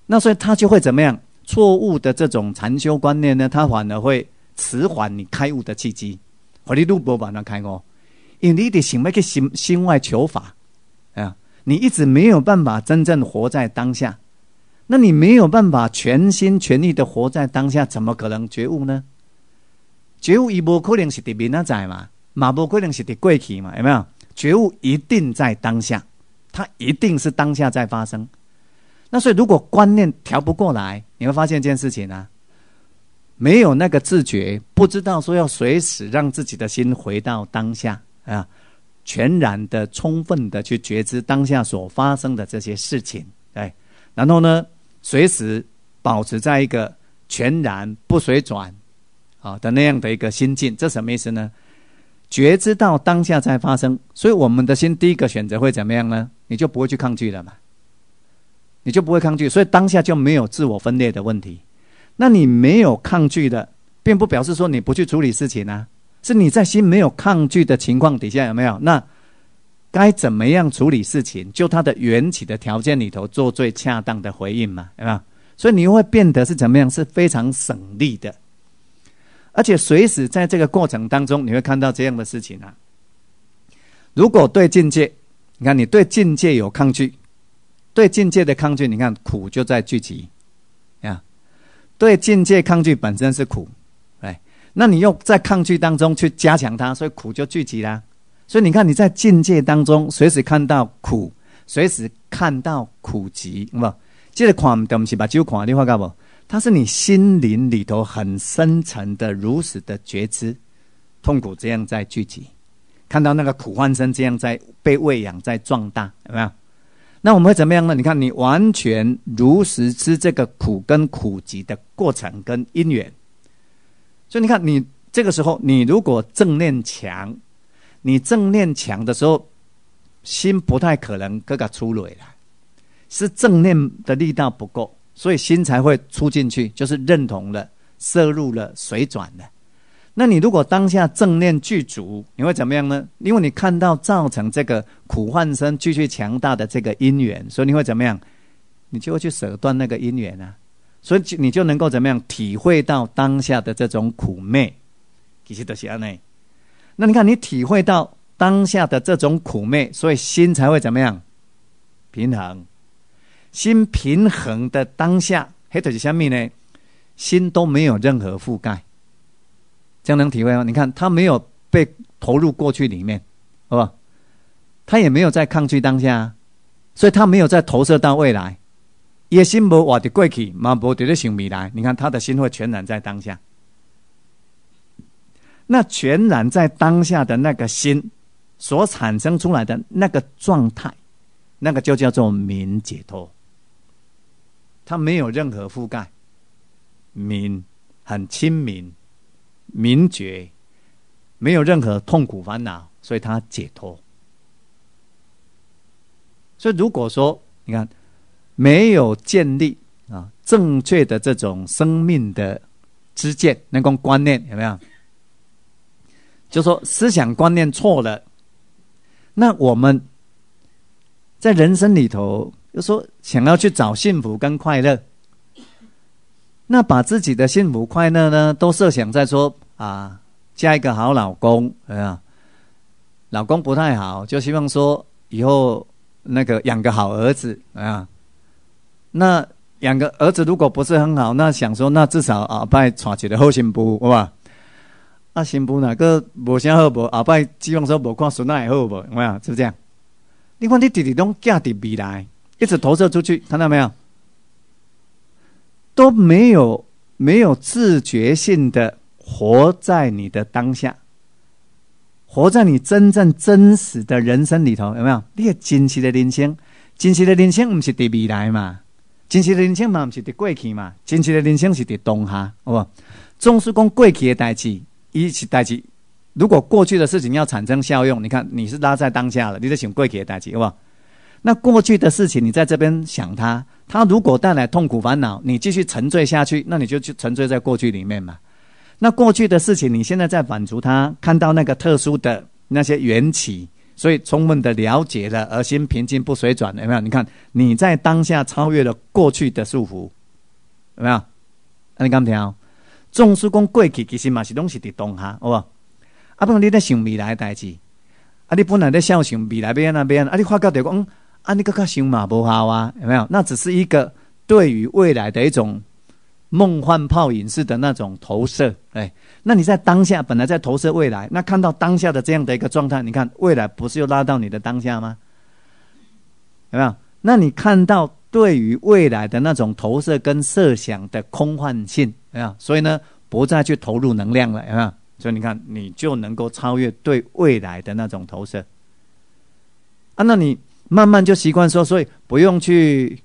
那所以他就会怎么样？错误的这种禅修观念呢，它反而会迟缓你开悟的契机。和你路不把它开哦，因为你得想要去心心外求法，你一直没有办法真正活在当下。那你没有办法全心全意的活在当下，怎么可能觉悟呢？觉悟一波可能是在明仔嘛，马波可能是在过去嘛，有没有？觉悟一定在当下，它一定是当下在发生。那所以，如果观念调不过来，你会发现一件事情啊，没有那个自觉，不知道说要随时让自己的心回到当下啊，全然的、充分的去觉知当下所发生的这些事情，哎，然后呢，随时保持在一个全然不随转啊的那样的一个心境，这什么意思呢？觉知到当下在发生，所以我们的心第一个选择会怎么样呢？你就不会去抗拒了嘛。你就不会抗拒，所以当下就没有自我分裂的问题。那你没有抗拒的，并不表示说你不去处理事情啊，是你在心没有抗拒的情况底下，有没有？那该怎么样处理事情？就它的缘起的条件里头做最恰当的回应嘛，对吧？所以你会变得是怎么样？是非常省力的，而且随时在这个过程当中，你会看到这样的事情啊。如果对境界，你看你对境界有抗拒。对境界的抗拒，你看苦就在聚集，呀，对境界抗拒本身是苦，那你又在抗拒当中去加强它，所以苦就聚集啦。所以你看你在境界当中随时看到苦，随时看到苦集，不，这个看不是把酒看，你发觉不？它是你心灵里头很深层的如实的觉知，痛苦这样在聚集，看到那个苦欢生这样在被喂养在壮大，有没有？那我们会怎么样呢？你看，你完全如实知这个苦跟苦集的过程跟因缘，所以你看，你这个时候，你如果正念强，你正念强的时候，心不太可能各个出来了，是正念的力道不够，所以心才会出进去，就是认同了、摄入了、水转了。那你如果当下正念具足，你会怎么样呢？因为你看到造成这个苦幻身继续强大的这个因缘，所以你会怎么样？你就会去舍断那个因缘啊，所以你就能够怎么样体会到当下的这种苦昧，其实都是安内。那你看你体会到当下的这种苦昧，所以心才会怎么样平衡？心平衡的当下，黑头是什么呢？心都没有任何覆盖。这样能体会吗？你看，他没有被投入过去里面，好吧？他也没有在抗拒当下，所以他没有在投射到未来。野心无活的过去，嘛无在咧想未来。你看，他的心会全然在当下。那全然在当下的那个心所产生出来的那个状态，那个就叫做明解脱。他没有任何覆盖，明很亲民。明觉，没有任何痛苦烦恼，所以他解脱。所以如果说你看没有建立啊正确的这种生命的知见、那种观念，有没有？就说思想观念错了，那我们在人生里头，就说想要去找幸福跟快乐。那把自己的幸福快乐呢，都设想在说啊，嫁一个好老公，啊，老公不太好，就希望说以后那个养个好儿子，啊，那养个儿子如果不是很好，那想说那至少阿拜娶一个好媳妇，好吧？啊，新妇哪个无啥好无？阿拜希望说无看孙仔好无？有没有？是不是这样？你看你弟弟拢嫁伫未来，一直投射出去，看到没有？都没有没有自觉性的活在你的当下，活在你真正真实的人生里头，有没有？你个真实的人生，真实的人生不是在未来嘛？真实的人生嘛不是在过去嘛？真实的人生是在当下，好不？总是讲过去的代志，一起代志。如果过去的事情要产生效用，你看你是拉在当下了，你在想过去的代志，好不？那过去的事情，你在这边想它。他如果带来痛苦烦恼，你继续沉醉下去，那你就去沉醉在过去里面嘛。那过去的事情，你现在在满足他，看到那个特殊的那些缘起所以充分的了解了，而心平静不随转，有没有？你看你在当下超越了过去的束缚，有没有？你敢听？纵使讲过去，其实嘛是拢是伫当下，好不？啊，不，你在想未来代志，啊，你本来在想想未来边那边，啊，你发觉到讲，啊，你个个想嘛不好啊，有没有？那只是一个对于未来的一种梦幻泡影式的那种投射，哎，那你在当下本来在投射未来，那看到当下的这样的一个状态，你看未来不是又拉到你的当下吗？有没有？那你看到对于未来的那种投射跟设想的空幻性，有没有？所以呢，不再去投入能量了，有没有？所以你看，你就能够超越对未来的那种投射啊。那你慢慢就习惯说，所以不用去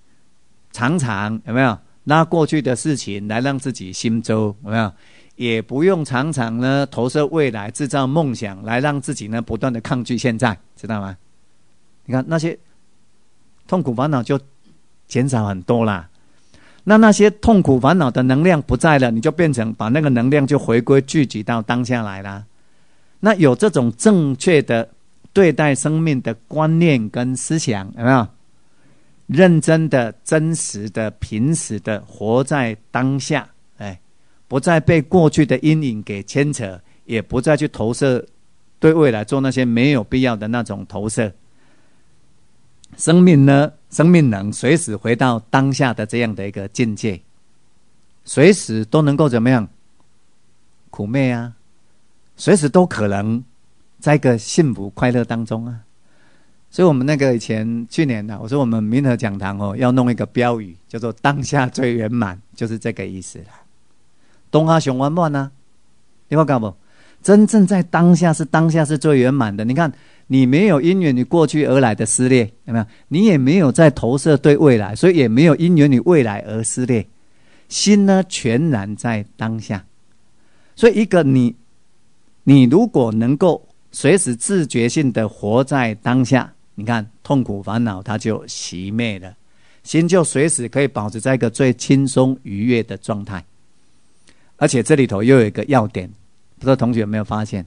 常常有没有拿过去的事情来让自己心周有没有？也不用常常呢投射未来，制造梦想来让自己呢不断的抗拒现在，知道吗？你看那些痛苦烦恼就减少很多啦。那那些痛苦烦恼的能量不在了，你就变成把那个能量就回归聚集到当下来啦。那有这种正确的对待生命的观念跟思想，有没有？认真的、真实的、平时的活在当下，哎，不再被过去的阴影给牵扯，也不再去投射对未来做那些没有必要的那种投射。生命呢？生命能随时回到当下的这样的一个境界，随时都能够怎么样？苦灭啊，随时都可能在一个幸福快乐当中啊。所以，我们那个以前去年呢，我说我们明和讲堂哦，要弄一个标语，叫做“当下最圆满”，就是这个意思了。东阿雄完满呢？你看搞不？真正在当下是当下是最圆满的。你看。你没有因缘你过去而来的撕裂，有没有？你也没有在投射对未来，所以也没有因缘你未来而撕裂。心呢，全然在当下。所以，一个你，你如果能够随时自觉性的活在当下，你看痛苦烦恼它就熄灭了，心就随时可以保持在一个最轻松愉悦的状态。而且这里头又有一个要点，不知道同学有没有发现，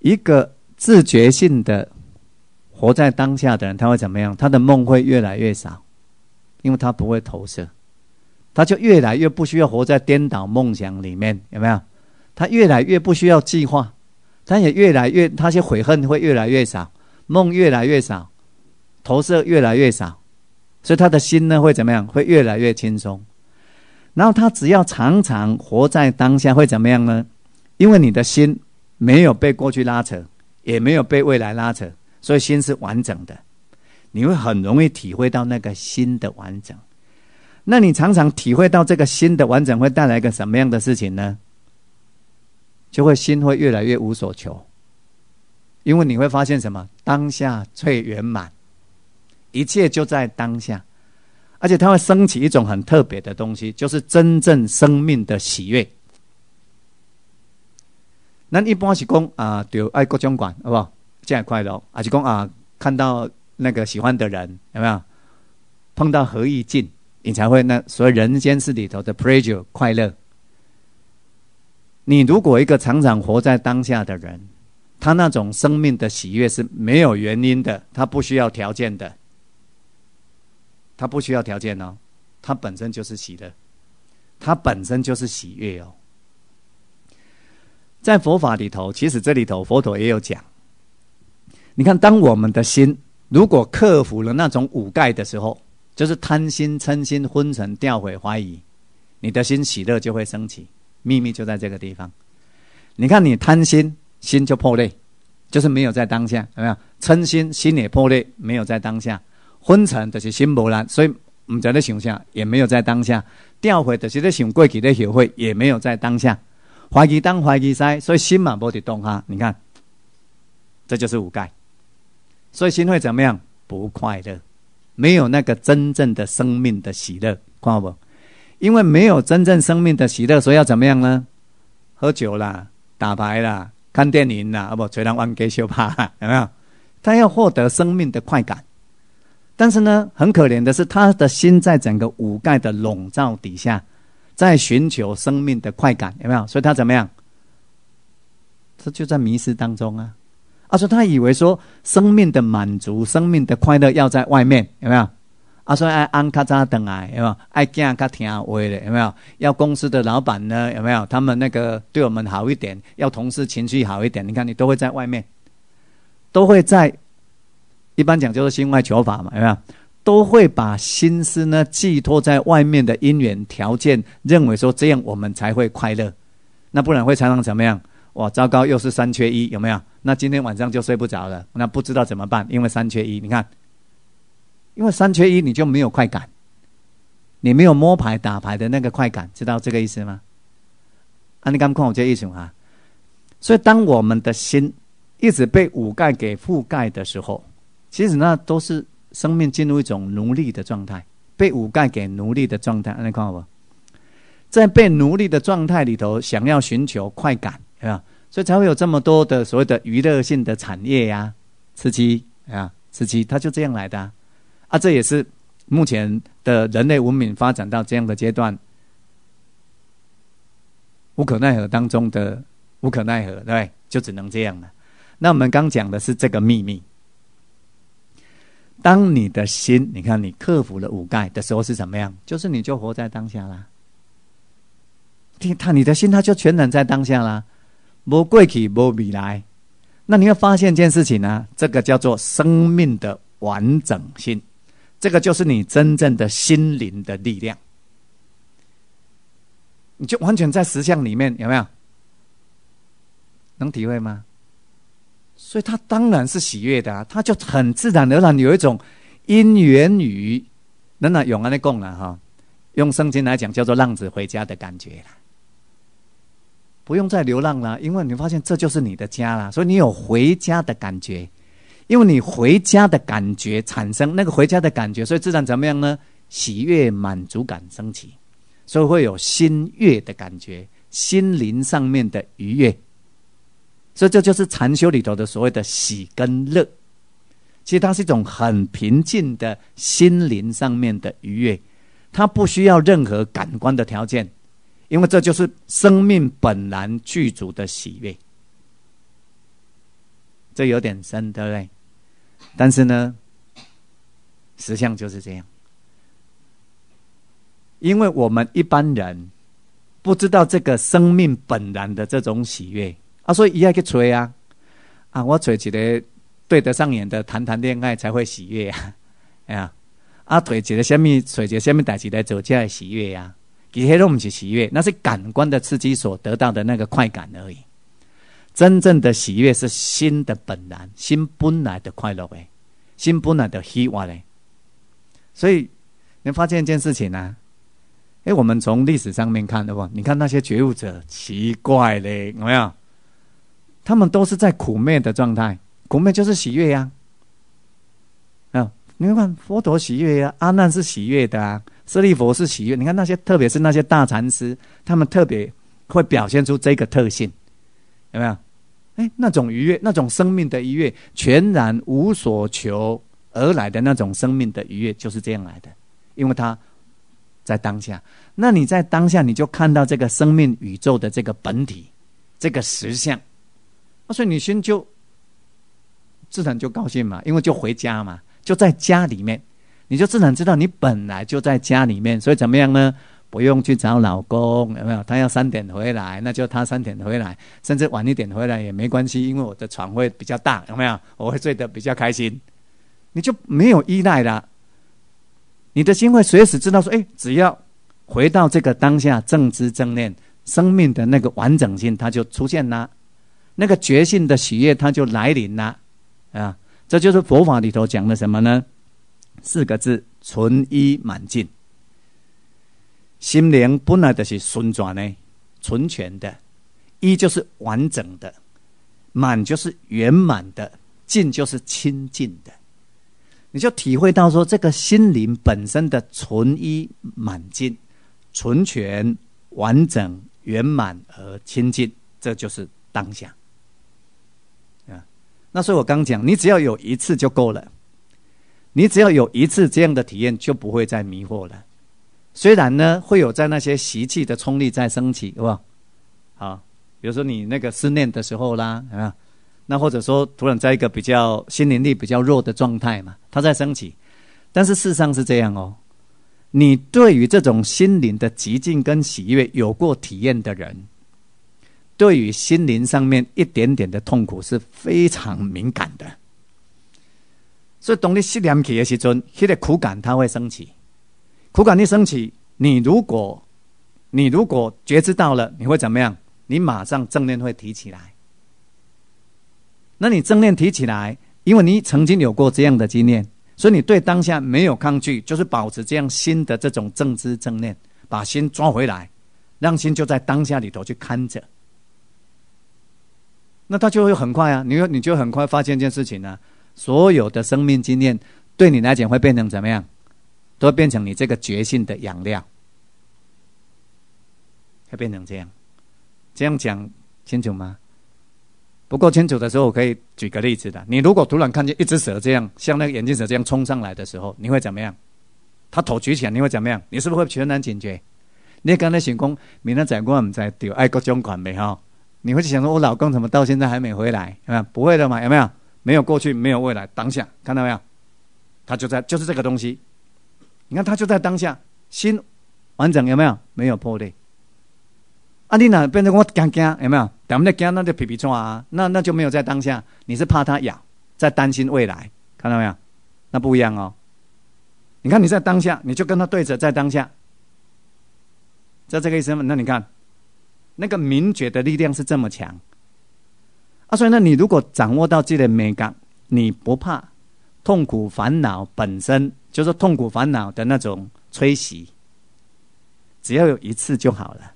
一个。自觉性的活在当下的人，他会怎么样？他的梦会越来越少，因为他不会投射，他就越来越不需要活在颠倒梦想里面，有没有？他越来越不需要计划，他也越来越，他些悔恨会越来越少，梦越来越少，投射越来越少，所以他的心呢会怎么样？会越来越轻松。然后他只要常常活在当下，会怎么样呢？因为你的心没有被过去拉扯。也没有被未来拉扯，所以心是完整的。你会很容易体会到那个心的完整。那你常常体会到这个心的完整，会带来一个什么样的事情呢？就会心会越来越无所求，因为你会发现什么？当下最圆满，一切就在当下，而且它会升起一种很特别的东西，就是真正生命的喜悦。那一般是讲啊，就爱各种管，好不好？这样快乐，还是讲啊，看到那个喜欢的人，有没有碰到合意境，你才会那所谓人间世里头的 pleasure 快乐。你如果一个常常活在当下的人，他那种生命的喜悦是没有原因的，他不需要条件的，他不需要条件哦，他本身就是喜乐，他本身就是喜悦哦。在佛法里头，其实这里头佛陀也有讲。你看，当我们的心如果克服了那种五盖的时候，就是贪心、嗔心、昏沉、掉毁、怀疑，你的心喜乐就会升起。秘密就在这个地方。你看，你贪心，心就破裂，就是没有在当下，有没有？嗔心，心也破裂，没有在当下。昏沉就是心无然，所以唔在咧想象，也没有在当下。掉毁就是咧想过去咧学会，也没有在当下。怀疑当怀疑塞，所以心嘛不得动哈。你看，这就是五盖，所以心会怎么样？不快乐，没有那个真正的生命的喜乐，看到不？因为没有真正生命的喜乐，所以要怎么样呢？喝酒啦，打牌啦，看电影啦，啊不，吹人玩给修吧，有没有？他要获得生命的快感，但是呢，很可怜的是，他的心在整个五盖的笼罩底下。在寻求生命的快感，有没有？所以他怎么样？他就在迷失当中啊！啊，说他以为说生命的满足、生命的快乐要在外面，有没有？啊，说爱安卡扎等来，有没有？爱见卡听话的，有没有？要公司的老板呢，有没有？他们那个对我们好一点，要同事情绪好一点，你看你都会在外面，都会在，一般讲就是心外求法嘛，有没有？都会把心思呢寄托在外面的因缘条件，认为说这样我们才会快乐，那不然会常常怎么样？哇，糟糕，又是三缺一，有没有？那今天晚上就睡不着了，那不知道怎么办？因为三缺一，你看，因为三缺一，你就没有快感，你没有摸牌打牌的那个快感，知道这个意思吗？啊，你刚看我这意思啊？所以，当我们的心一直被五盖给覆盖的时候，其实那都是生命进入一种奴隶的状态，被五盖给奴隶的状态。你看我，在被奴隶的状态里头，想要寻求快感，对吧？所以才会有这么多的所谓的娱乐性的产业呀，吃鸡啊，吃鸡，它就这样来的啊。啊这也是目前的人类文明发展到这样的阶段，无可奈何当中的无可奈何，对，就只能这样了。那我们刚讲的是这个秘密。当你的心，你看你克服了五盖的时候是怎么样？就是你就活在当下啦。听他，你的心他就全然在当下啦。无过去，无未来，那你会发现一件事情呢？这个叫做生命的完整性，这个就是你真正的心灵的力量。你就完全在实相里面，有没有？能体会吗？所以，他当然是喜悦的！他就很自然而然有一种因缘与那那永安的供了哈。用圣经来讲，叫做浪子回家的感觉。不用再流浪了，因为你发现这就是你的家了，所以你有回家的感觉。因为你回家的感觉产生那个回家的感觉，所以自然怎么样呢？喜悦、满足感升起，所以会有心悦的感觉，心灵上面的愉悦。所以这就是禅修里头的所谓的喜跟乐。其实它是一种很平静的心灵上面的愉悦，它不需要任何感官的条件。因为这就是生命本来具足的喜悦，这有点深，对不对？但是呢，实相就是这样。因为我们一般人不知道这个生命本然的这种喜悦啊，所以一要去吹啊啊，我吹起来对得上眼的谈谈恋爱才会喜悦啊，哎 呀，啊，吹起来什么吹起什么代志来做才会喜悦呀？其实都不是喜悦，那是感官的刺激所得到的那个快感而已。真正的喜悦是心的本然，心本来的快乐诶，心本来的希望嘞。所以你发现一件事情呢？哎，我们从历史上面看的话，你看那些觉悟者，奇怪嘞，有没有？他们都是在苦灭的状态，苦灭就是喜悦呀。啊，你看佛陀喜悦呀，阿难是喜悦的啊。舍利佛是喜悦，你看那些，特别是那些大禅师，他们特别会表现出这个特性，有没有？哎，那种愉悦，那种生命的愉悦，全然无所求而来的那种生命的愉悦，就是这样来的。因为他在当下，那你在当下，你就看到这个生命宇宙的这个本体，这个实相，所以你心就自然就高兴嘛，因为就回家嘛，就在家里面。你就自然知道，你本来就在家里面，所以怎么样呢？不用去找老公，有没有？他要三点回来，那就他三点回来，甚至晚一点回来也没关系，因为我的床会比较大，有没有？我会睡得比较开心，你就没有依赖了。你的心会随时知道说，哎，只要回到这个当下，正知正念，生命的那个完整性，它就出现了，那个觉性的喜悦，它就来临了，啊，这就是佛法里头讲的什么呢？四个字：纯一满尽。心灵本来就是顺转的、纯全的，一就是完整的，满就是圆满的，尽就是清净的。你就体会到说，这个心灵本身的纯一满尽、纯全、完整、圆满而清净，这就是当下。啊，那所以我刚讲，你只要有一次就够了。你只要有一次这样的体验，就不会再迷惑了。虽然呢，会有在那些习气的冲力在升起，是吧？好，比如说你那个思念的时候啦，啊，那或者说突然在一个比较心灵力比较弱的状态嘛，它在升起。但是事实上是这样哦，你对于这种心灵的极静跟喜悦有过体验的人，对于心灵上面一点点的痛苦是非常敏感的。所以当你失念起的时阵，那个苦感它会升起，苦感一升起，你如果你如果觉知到了，你会怎么样？你马上正念会提起来。那你正念提起来，因为你曾经有过这样的经验。所以你对当下没有抗拒，就是保持这样心的这种正知正念，把心抓回来，让心就在当下里头去看着。那他就会很快啊，你你就很快发现一件事情呢，所有的生命经验对你来讲会变成怎么样？都会变成你这个觉性的养料，会变成这样。这样讲清楚吗？不够清楚的时候，我可以举个例子的。你如果突然看见一只蛇这样，像那个眼镜蛇这样冲上来的时候，你会怎么样？他头举起来，你会怎么样？你是不是会全然警觉？你刚才想讲，明天仔我唔在丢爱国捐款没哈？你会想说，我老公怎么到现在还没回来？有没有？不会的嘛？有没有？没有过去，没有未来，当下看到没有？他就在，就是这个东西。你看，他就在当下，心完整有没有？没有破裂。啊，你哪变成我惊惊有没有？咱们惊，那就皮皮抓啊，那那就没有在当下，你是怕它咬，在担心未来，看到没有？那不一样哦。你看你在当下，你就跟他对着，在当下，在这个意思吗？那你看，那个明觉的力量是这么强啊。所以呢，你如果掌握到自己的美感，你不怕痛苦烦恼本身就是痛苦烦恼的那种吹袭，只要有一次就好了。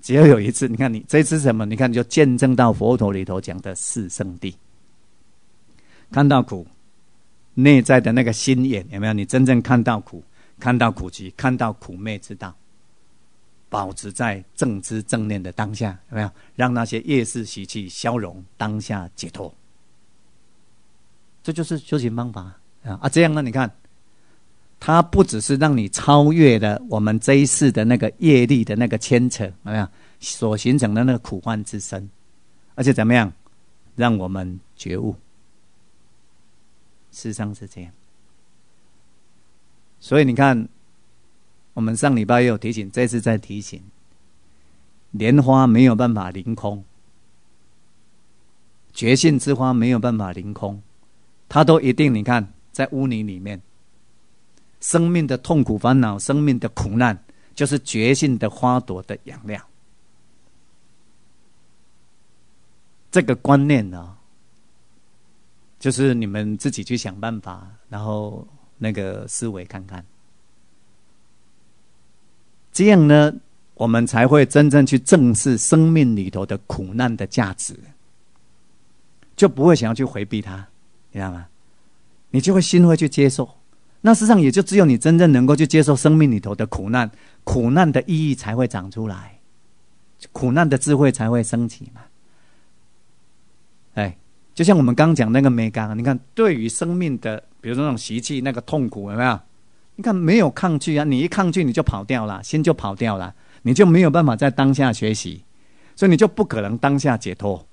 只要有一次，你看你这次什么？你看就见证到佛陀里头讲的四圣地，看到苦，内在的那个心眼有没有？你真正看到苦，看到苦集，看到苦灭之道，保持在正知正念的当下，有没有？让那些业事习气消融，当下解脱，这就是修行方法啊！啊，这样呢？你看。它不只是让你超越了我们这一世的那个业力的那个牵扯，怎么样所形成的那个苦患之身，而且怎么样，让我们觉悟。事实上是这样。所以你看，我们上礼拜也有提醒，这次再提醒：莲花没有办法凌空，觉性之花没有办法凌空，它都一定你看在污泥里面。生命的痛苦、烦恼，生命的苦难，就是觉性的花朵的养料。这个观念呢，就是你们自己去想办法，然后那个思维看看，这样呢，我们才会真正去正视生命里头的苦难的价值，就不会想要去回避它，你知道吗？你就会心会去接受。那实际上也就只有你真正能够去接受生命里头的苦难，苦难的意义才会长出来，苦难的智慧才会升起嘛。哎，就像我们刚讲那个梅刚，你看对于生命的，比如说那种习气、那个痛苦，有没有？你看没有抗拒啊，你一抗拒你就跑掉了，心就跑掉了，你就没有办法在当下学习，所以你就不可能当下解脱。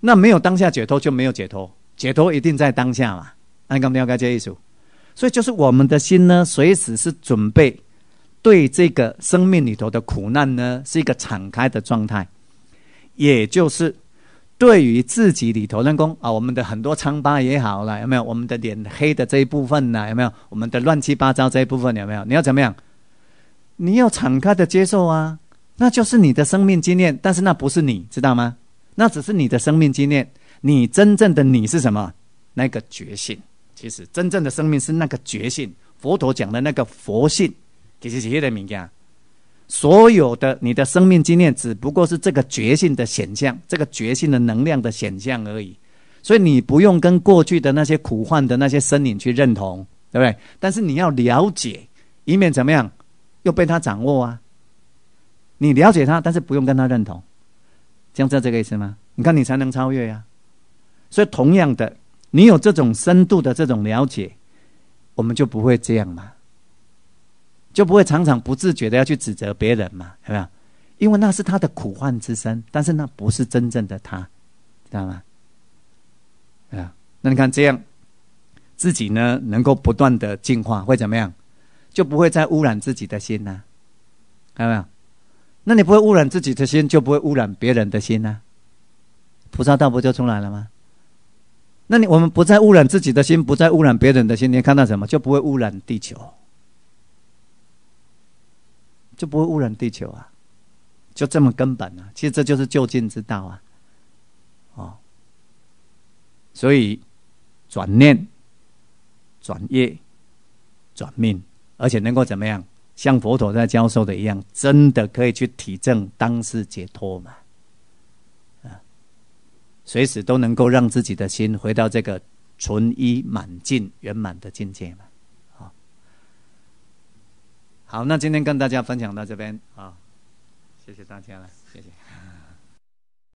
那没有当下解脱就没有解脱，解脱一定在当下嘛。那刚了解这意思？所以，就是我们的心呢，随时是准备对这个生命里头的苦难呢，是一个敞开的状态。也就是对于自己里头那功啊，我们的很多疮疤也好了，有没有？我们的脸黑的这一部分呢，有没有？我们的乱七八糟这一部分有没有？你要怎么样？你要敞开的接受啊，那就是你的生命经验，但是那不是你知道吗？那只是你的生命经验，你真正的你是什么？那个觉醒。其实，真正的生命是那个觉性。佛陀讲的那个佛性，其实是些的名言。所有的你的生命经验，只不过是这个觉性的显象，这个觉性的能量的显象而已。所以你不用跟过去的那些苦患的那些身影去认同，对不对？但是你要了解，以免怎么样又被他掌握啊？你了解他，但是不用跟他认同，这样知道这个意思吗？你看，你才能超越呀。所以，同样的。你有这种深度的这种了解，我们就不会这样嘛，就不会常常不自觉的要去指责别人嘛，有没有？因为那是他的苦患之身，但是那不是真正的他，知道吗？啊，那你看这样，自己呢能够不断的进化，会怎么样？就不会再污染自己的心呐，看到没有？那你不会污染自己的心，就不会污染别人的心呐。菩萨道不就出来了吗？那你我们不再污染自己的心，不再污染别人的心，你看到什么？就不会污染地球，就不会污染地球啊！就这么根本啊！其实这就是就近之道啊！哦，所以转念、转业、转命，而且能够怎么样？像佛陀在教授的一样，真的可以去体证当世解脱嘛？随时都能够让自己的心回到这个纯一满净圆满的境界嘛？好，好，那今天跟大家分享到这边啊，谢谢大家了，